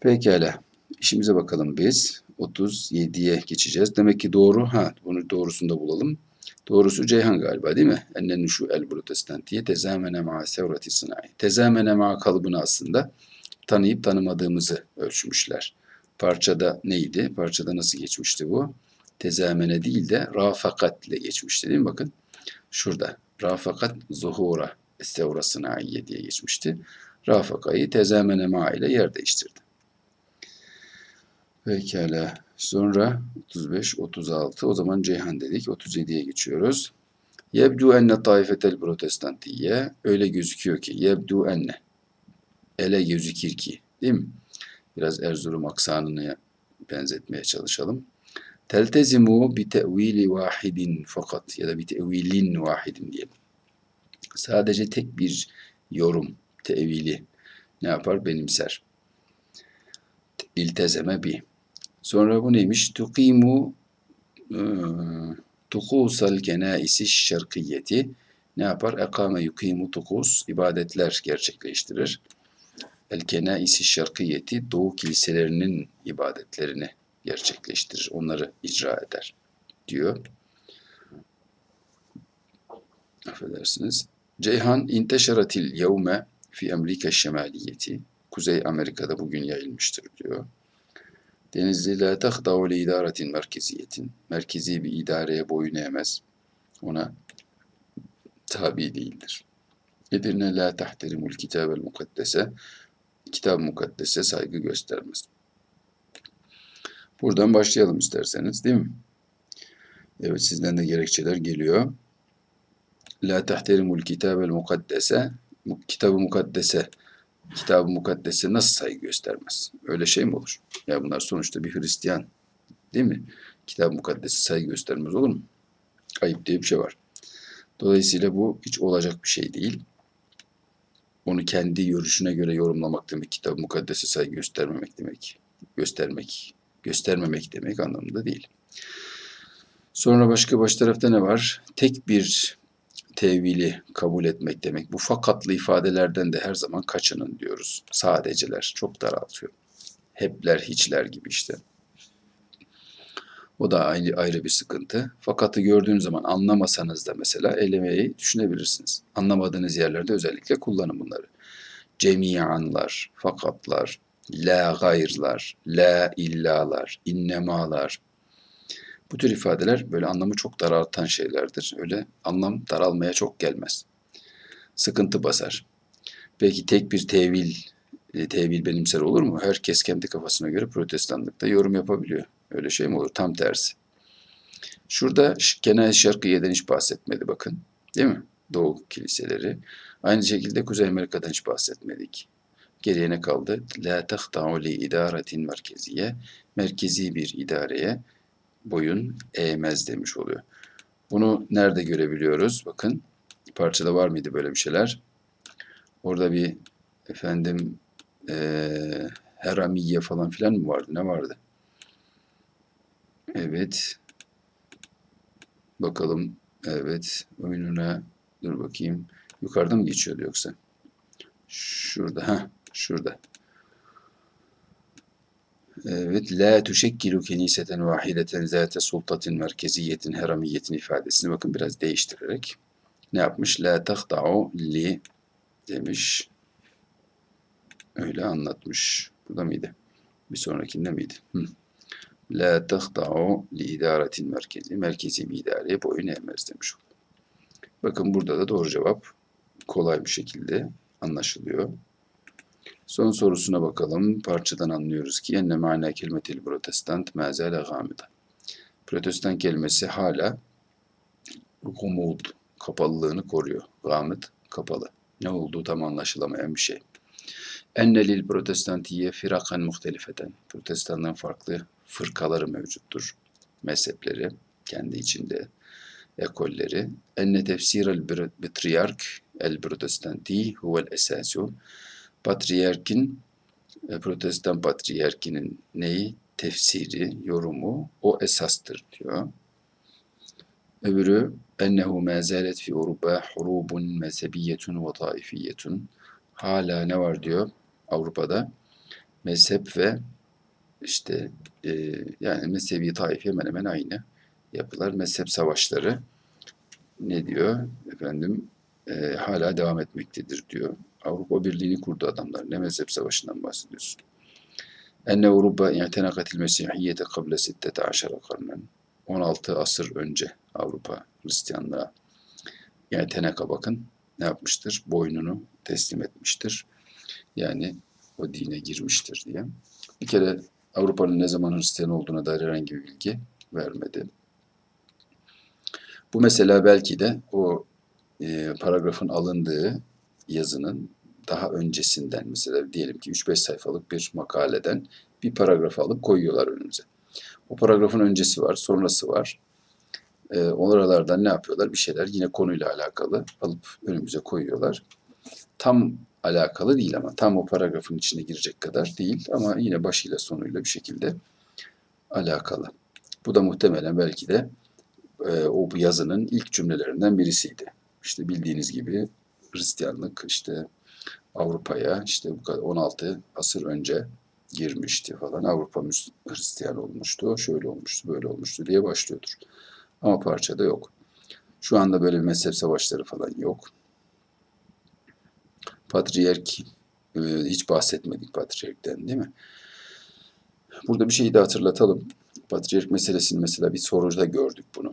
Pekala. İşimize bakalım biz. 37'ye geçeceğiz. Demek ki doğru. Ha, bunu doğrusunu da bulalım. Doğrusu Ceyhan galiba değil mi? Ennen şu el protestantiye tezamene ma sevrati sınai. Tezamene ma kalıbını aslında tanıyıp tanımadığımızı ölçmüşler. Parçada neydi? Parçada nasıl geçmişti bu? Tezamene değil de rafakat ile geçmişti değil mi? Bakın şurada. Rafakat zuhura estevra sınaiye diye geçmişti. Rafakayı tezamene ma ile yer değiştirdi. Pekala. Sonra 35, 36. O zaman Ceyhan dedik. 37'ye geçiyoruz. Yebdu enne taifetel protestantiye. Öyle gözüküyor ki. Yebdu enne. Ele gözükür ki. Değil mi? Biraz Erzurum aksanını benzetmeye çalışalım. Teltezimu bi tevili vahidin fakat ya da bi tevilin vahidin diyelim. Sadece tek bir yorum, tevili ne yapar? Benimser. İltezeme bi. Sonra bu neymiş? Tukimu e, tukusal kenaisi şerkiyeti ne yapar? Ekame yukimu tukus ibadetler gerçekleştirir. El kenaisi şerkiyeti doğu kiliselerinin ibadetlerini gerçekleştirir. Onları icra eder diyor. Affedersiniz. Ceyhan inteşeratil yevme fi Amerika şemaliyeti. Kuzey Amerika'da bugün yayılmıştır diyor. Denizli la tahda'u li idaretin merkeziyetin. Merkezi bir idareye boyun eğmez. Ona tabi değildir. Edirne la tahterimul kitabel mukaddese. Kitab mukaddese saygı göstermez. Buradan başlayalım isterseniz değil mi? Evet sizden de gerekçeler geliyor. La tahterimul kitabel mukaddese. Kitabı mukaddese kitab-ı mukaddese nasıl saygı göstermez? Öyle şey mi olur? Ya bunlar sonuçta bir Hristiyan değil mi? Kitab-ı mukaddese saygı göstermez olur mu? Ayıp diye bir şey var. Dolayısıyla bu hiç olacak bir şey değil. Onu kendi görüşüne göre yorumlamak demek, kitab-ı mukaddese saygı göstermemek demek. Göstermek, göstermemek demek anlamında değil. Sonra başka baş tarafta ne var? Tek bir tevili kabul etmek demek. Bu fakatlı ifadelerden de her zaman kaçının diyoruz. Sadeceler çok daraltıyor. Hepler, hiçler gibi işte. O da ayrı, ayrı bir sıkıntı. Fakatı gördüğünüz zaman anlamasanız da mesela elemeyi düşünebilirsiniz. Anlamadığınız yerlerde özellikle kullanın bunları. Cemiyanlar, fakatlar, la gayrlar, la illalar, innemalar, bu tür ifadeler böyle anlamı çok daraltan şeylerdir. Öyle anlam daralmaya çok gelmez. Sıkıntı basar. Peki tek bir tevil, e, tevil benimser olur mu? Herkes kendi kafasına göre protestanlıkta yorum yapabiliyor. Öyle şey mi olur? Tam tersi. Şurada Kenan Şarkıye'den hiç bahsetmedi bakın. Değil mi? Doğu kiliseleri. Aynı şekilde Kuzey Amerika'dan hiç bahsetmedik. Geriye ne kaldı? La tahta'u li idaretin merkeziye. Merkezi bir idareye boyun eğmez demiş oluyor. Bunu nerede görebiliyoruz? Bakın parçada var mıydı böyle bir şeyler? Orada bir efendim e, heramiye falan filan mı vardı? Ne vardı? Evet. Bakalım. Evet. Oyununa dur bakayım. Yukarıda mı geçiyordu yoksa? Şurada. ha, Şurada. Evet, la tuşekkilu keniseten vahideten zate sultatin merkeziyetin heramiyetin ifadesini bakın biraz değiştirerek ne yapmış? La tahta'u li demiş. Öyle anlatmış. Bu da mıydı? Bir sonrakinde miydi? Hı. La tahta'u li idaretin merkezi. Merkezi bir idareye boyun eğmez demiş. Bakın burada da doğru cevap kolay bir şekilde anlaşılıyor. Son sorusuna bakalım. Parçadan anlıyoruz ki enne mana kelimetil protestant mezale gamida. Protestan kelimesi hala gumud, kapalılığını koruyor. Gamid, kapalı. Ne olduğu tam anlaşılamayan bir şey. Enne lil protestantiye firakan muhtelifeten. Protestanların farklı fırkaları mevcuttur. Mezhepleri, kendi içinde ekolleri. Enne tefsir el patriark el protestanti huvel esasu. Patriarkin, e, protestan patriarkinin neyi? Tefsiri, yorumu o esastır diyor. Öbürü ennehu ma zalet fi Avrupa hurubun mezhebiyetun ve taifiyetun. Hala ne var diyor Avrupa'da? Mezhep ve işte e, yani mezhebi taife hemen hemen aynı yapılar. Mezhep savaşları ne diyor? Efendim e, hala devam etmektedir diyor. Avrupa Birliği'ni kurdu adamlar. Ne mezhep savaşından bahsediyorsun? Enne Avrupa i'tenakatil mesihiyete kable sittete aşara karnen. 16 asır önce Avrupa Hristiyanlığa i'tenaka bakın ne yapmıştır? Boynunu teslim etmiştir. Yani o dine girmiştir diye. Bir kere Avrupa'nın ne zaman Hristiyan olduğuna dair herhangi bir bilgi vermedi. Bu mesela belki de o e, paragrafın alındığı yazının daha öncesinden mesela diyelim ki 3-5 sayfalık bir makaleden bir paragraf alıp koyuyorlar önümüze. O paragrafın öncesi var, sonrası var. E, oralardan ne yapıyorlar? Bir şeyler yine konuyla alakalı alıp önümüze koyuyorlar. Tam alakalı değil ama tam o paragrafın içine girecek kadar değil ama yine başıyla sonuyla bir şekilde alakalı. Bu da muhtemelen belki de e, o yazının ilk cümlelerinden birisiydi. İşte bildiğiniz gibi Hristiyanlık işte Avrupa'ya işte bu kadar 16 asır önce girmişti falan. Avrupa Hristiyan olmuştu, şöyle olmuştu, böyle olmuştu diye başlıyordur. Ama parçada yok. Şu anda böyle bir mezhep savaşları falan yok. Patriark e, hiç bahsetmedik patriarkten değil mi? Burada bir şeyi de hatırlatalım. Patriark meselesini mesela bir soruda gördük bunu.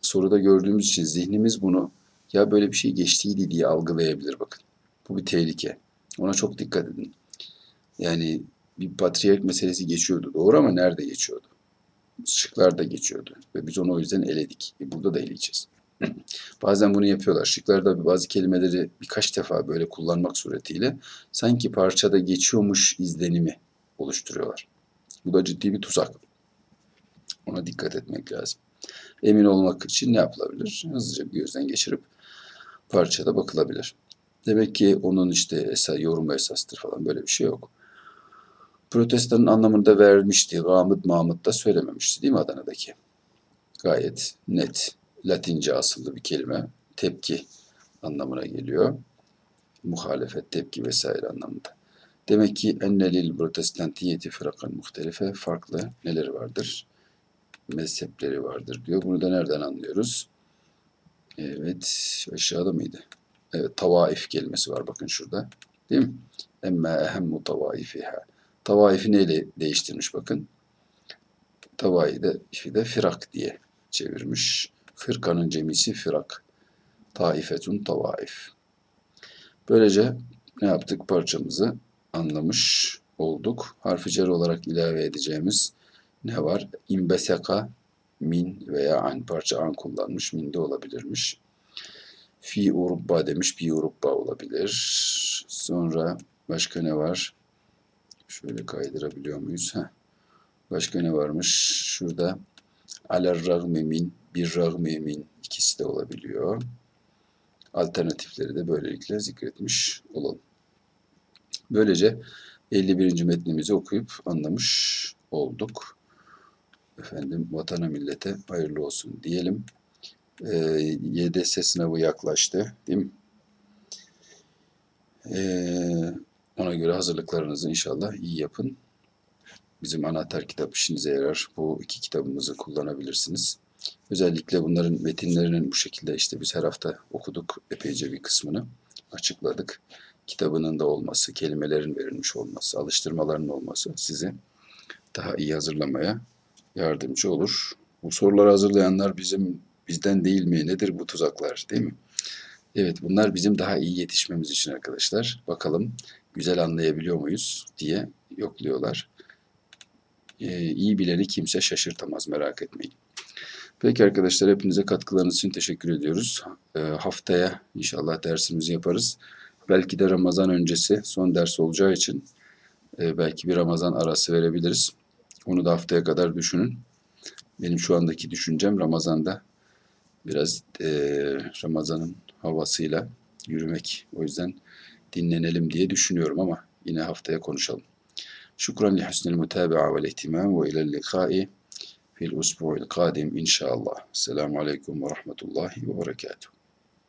Soruda gördüğümüz için zihnimiz bunu ya böyle bir şey geçtiydi diye algılayabilir bakın. Bu bir tehlike. Ona çok dikkat edin. Yani bir patriark meselesi geçiyordu doğru ama nerede geçiyordu? Şıklarda geçiyordu ve biz onu o yüzden eledik. E burada da eleyeceğiz. [LAUGHS] Bazen bunu yapıyorlar. Şıklarda bazı kelimeleri birkaç defa böyle kullanmak suretiyle sanki parçada geçiyormuş izlenimi oluşturuyorlar. Bu da ciddi bir tuzak. Ona dikkat etmek lazım. Emin olmak için ne yapılabilir? Hızlıca bir gözden geçirip parçada bakılabilir. Demek ki onun işte esa, yorumu esastır falan böyle bir şey yok. Protestanın anlamında vermişti. Gamıd Mahmud da söylememişti değil mi Adana'daki? Gayet net. Latince asıllı bir kelime. Tepki anlamına geliyor. Muhalefet, tepki vesaire anlamında. Demek ki ennelil protestantiyeti fırakan muhtelife farklı neleri vardır? Mezhepleri vardır diyor. Bunu da nereden anlıyoruz? Evet, aşağıda mıydı? Evet, tavaif kelimesi var bakın şurada. Değil mi? Emme ehemmu tavaifiha. Tavaifi neyle değiştirmiş bakın. Tavayı da, de firak diye çevirmiş. Fırkanın cemisi firak. Taifetun tavaif. Böylece ne yaptık? Parçamızı anlamış olduk. Harfi cer olarak ilave edeceğimiz ne var? İmbeseka, min veya an parça an kullanmış. Min de olabilirmiş. Fi urubba demiş. Bi urubba olabilir. Sonra başka ne var? Şöyle kaydırabiliyor muyuz? Heh. Başka ne varmış? Şurada aler ragmi min, bir ragmi min ikisi de olabiliyor. Alternatifleri de böylelikle zikretmiş olalım. Böylece 51. metnimizi okuyup anlamış olduk. Efendim vatana millete hayırlı olsun diyelim. Ee, YDS sınavı yaklaştı değil mi? Ee, ona göre hazırlıklarınızı inşallah iyi yapın. bizim anahtar kitap işinize yarar. Bu iki kitabımızı kullanabilirsiniz. Özellikle bunların metinlerinin bu şekilde işte biz her hafta okuduk epeyce bir kısmını açıkladık. Kitabının da olması, kelimelerin verilmiş olması, alıştırmaların olması sizi daha iyi hazırlamaya yardımcı olur. Bu soruları hazırlayanlar bizim bizden değil mi? Nedir bu tuzaklar değil mi? Evet bunlar bizim daha iyi yetişmemiz için arkadaşlar. Bakalım güzel anlayabiliyor muyuz diye yokluyorlar. Ee, iyi bileni kimse şaşırtamaz merak etmeyin. Peki arkadaşlar hepinize katkılarınız için teşekkür ediyoruz. Ee, haftaya inşallah dersimizi yaparız. Belki de Ramazan öncesi son ders olacağı için e, belki bir Ramazan arası verebiliriz. Onu da haftaya kadar düşünün. Benim şu andaki düşüncem Ramazan'da biraz e, Ramazan'ın havasıyla yürümek. O yüzden dinlenelim diye düşünüyorum ama yine haftaya konuşalım. Şükran li husnil mutaba'a vel ihtimam ve ilel liqa'i fil usbu'il kadim inşallah. Selamun aleyküm ve rahmetullahi ve berekatuhu.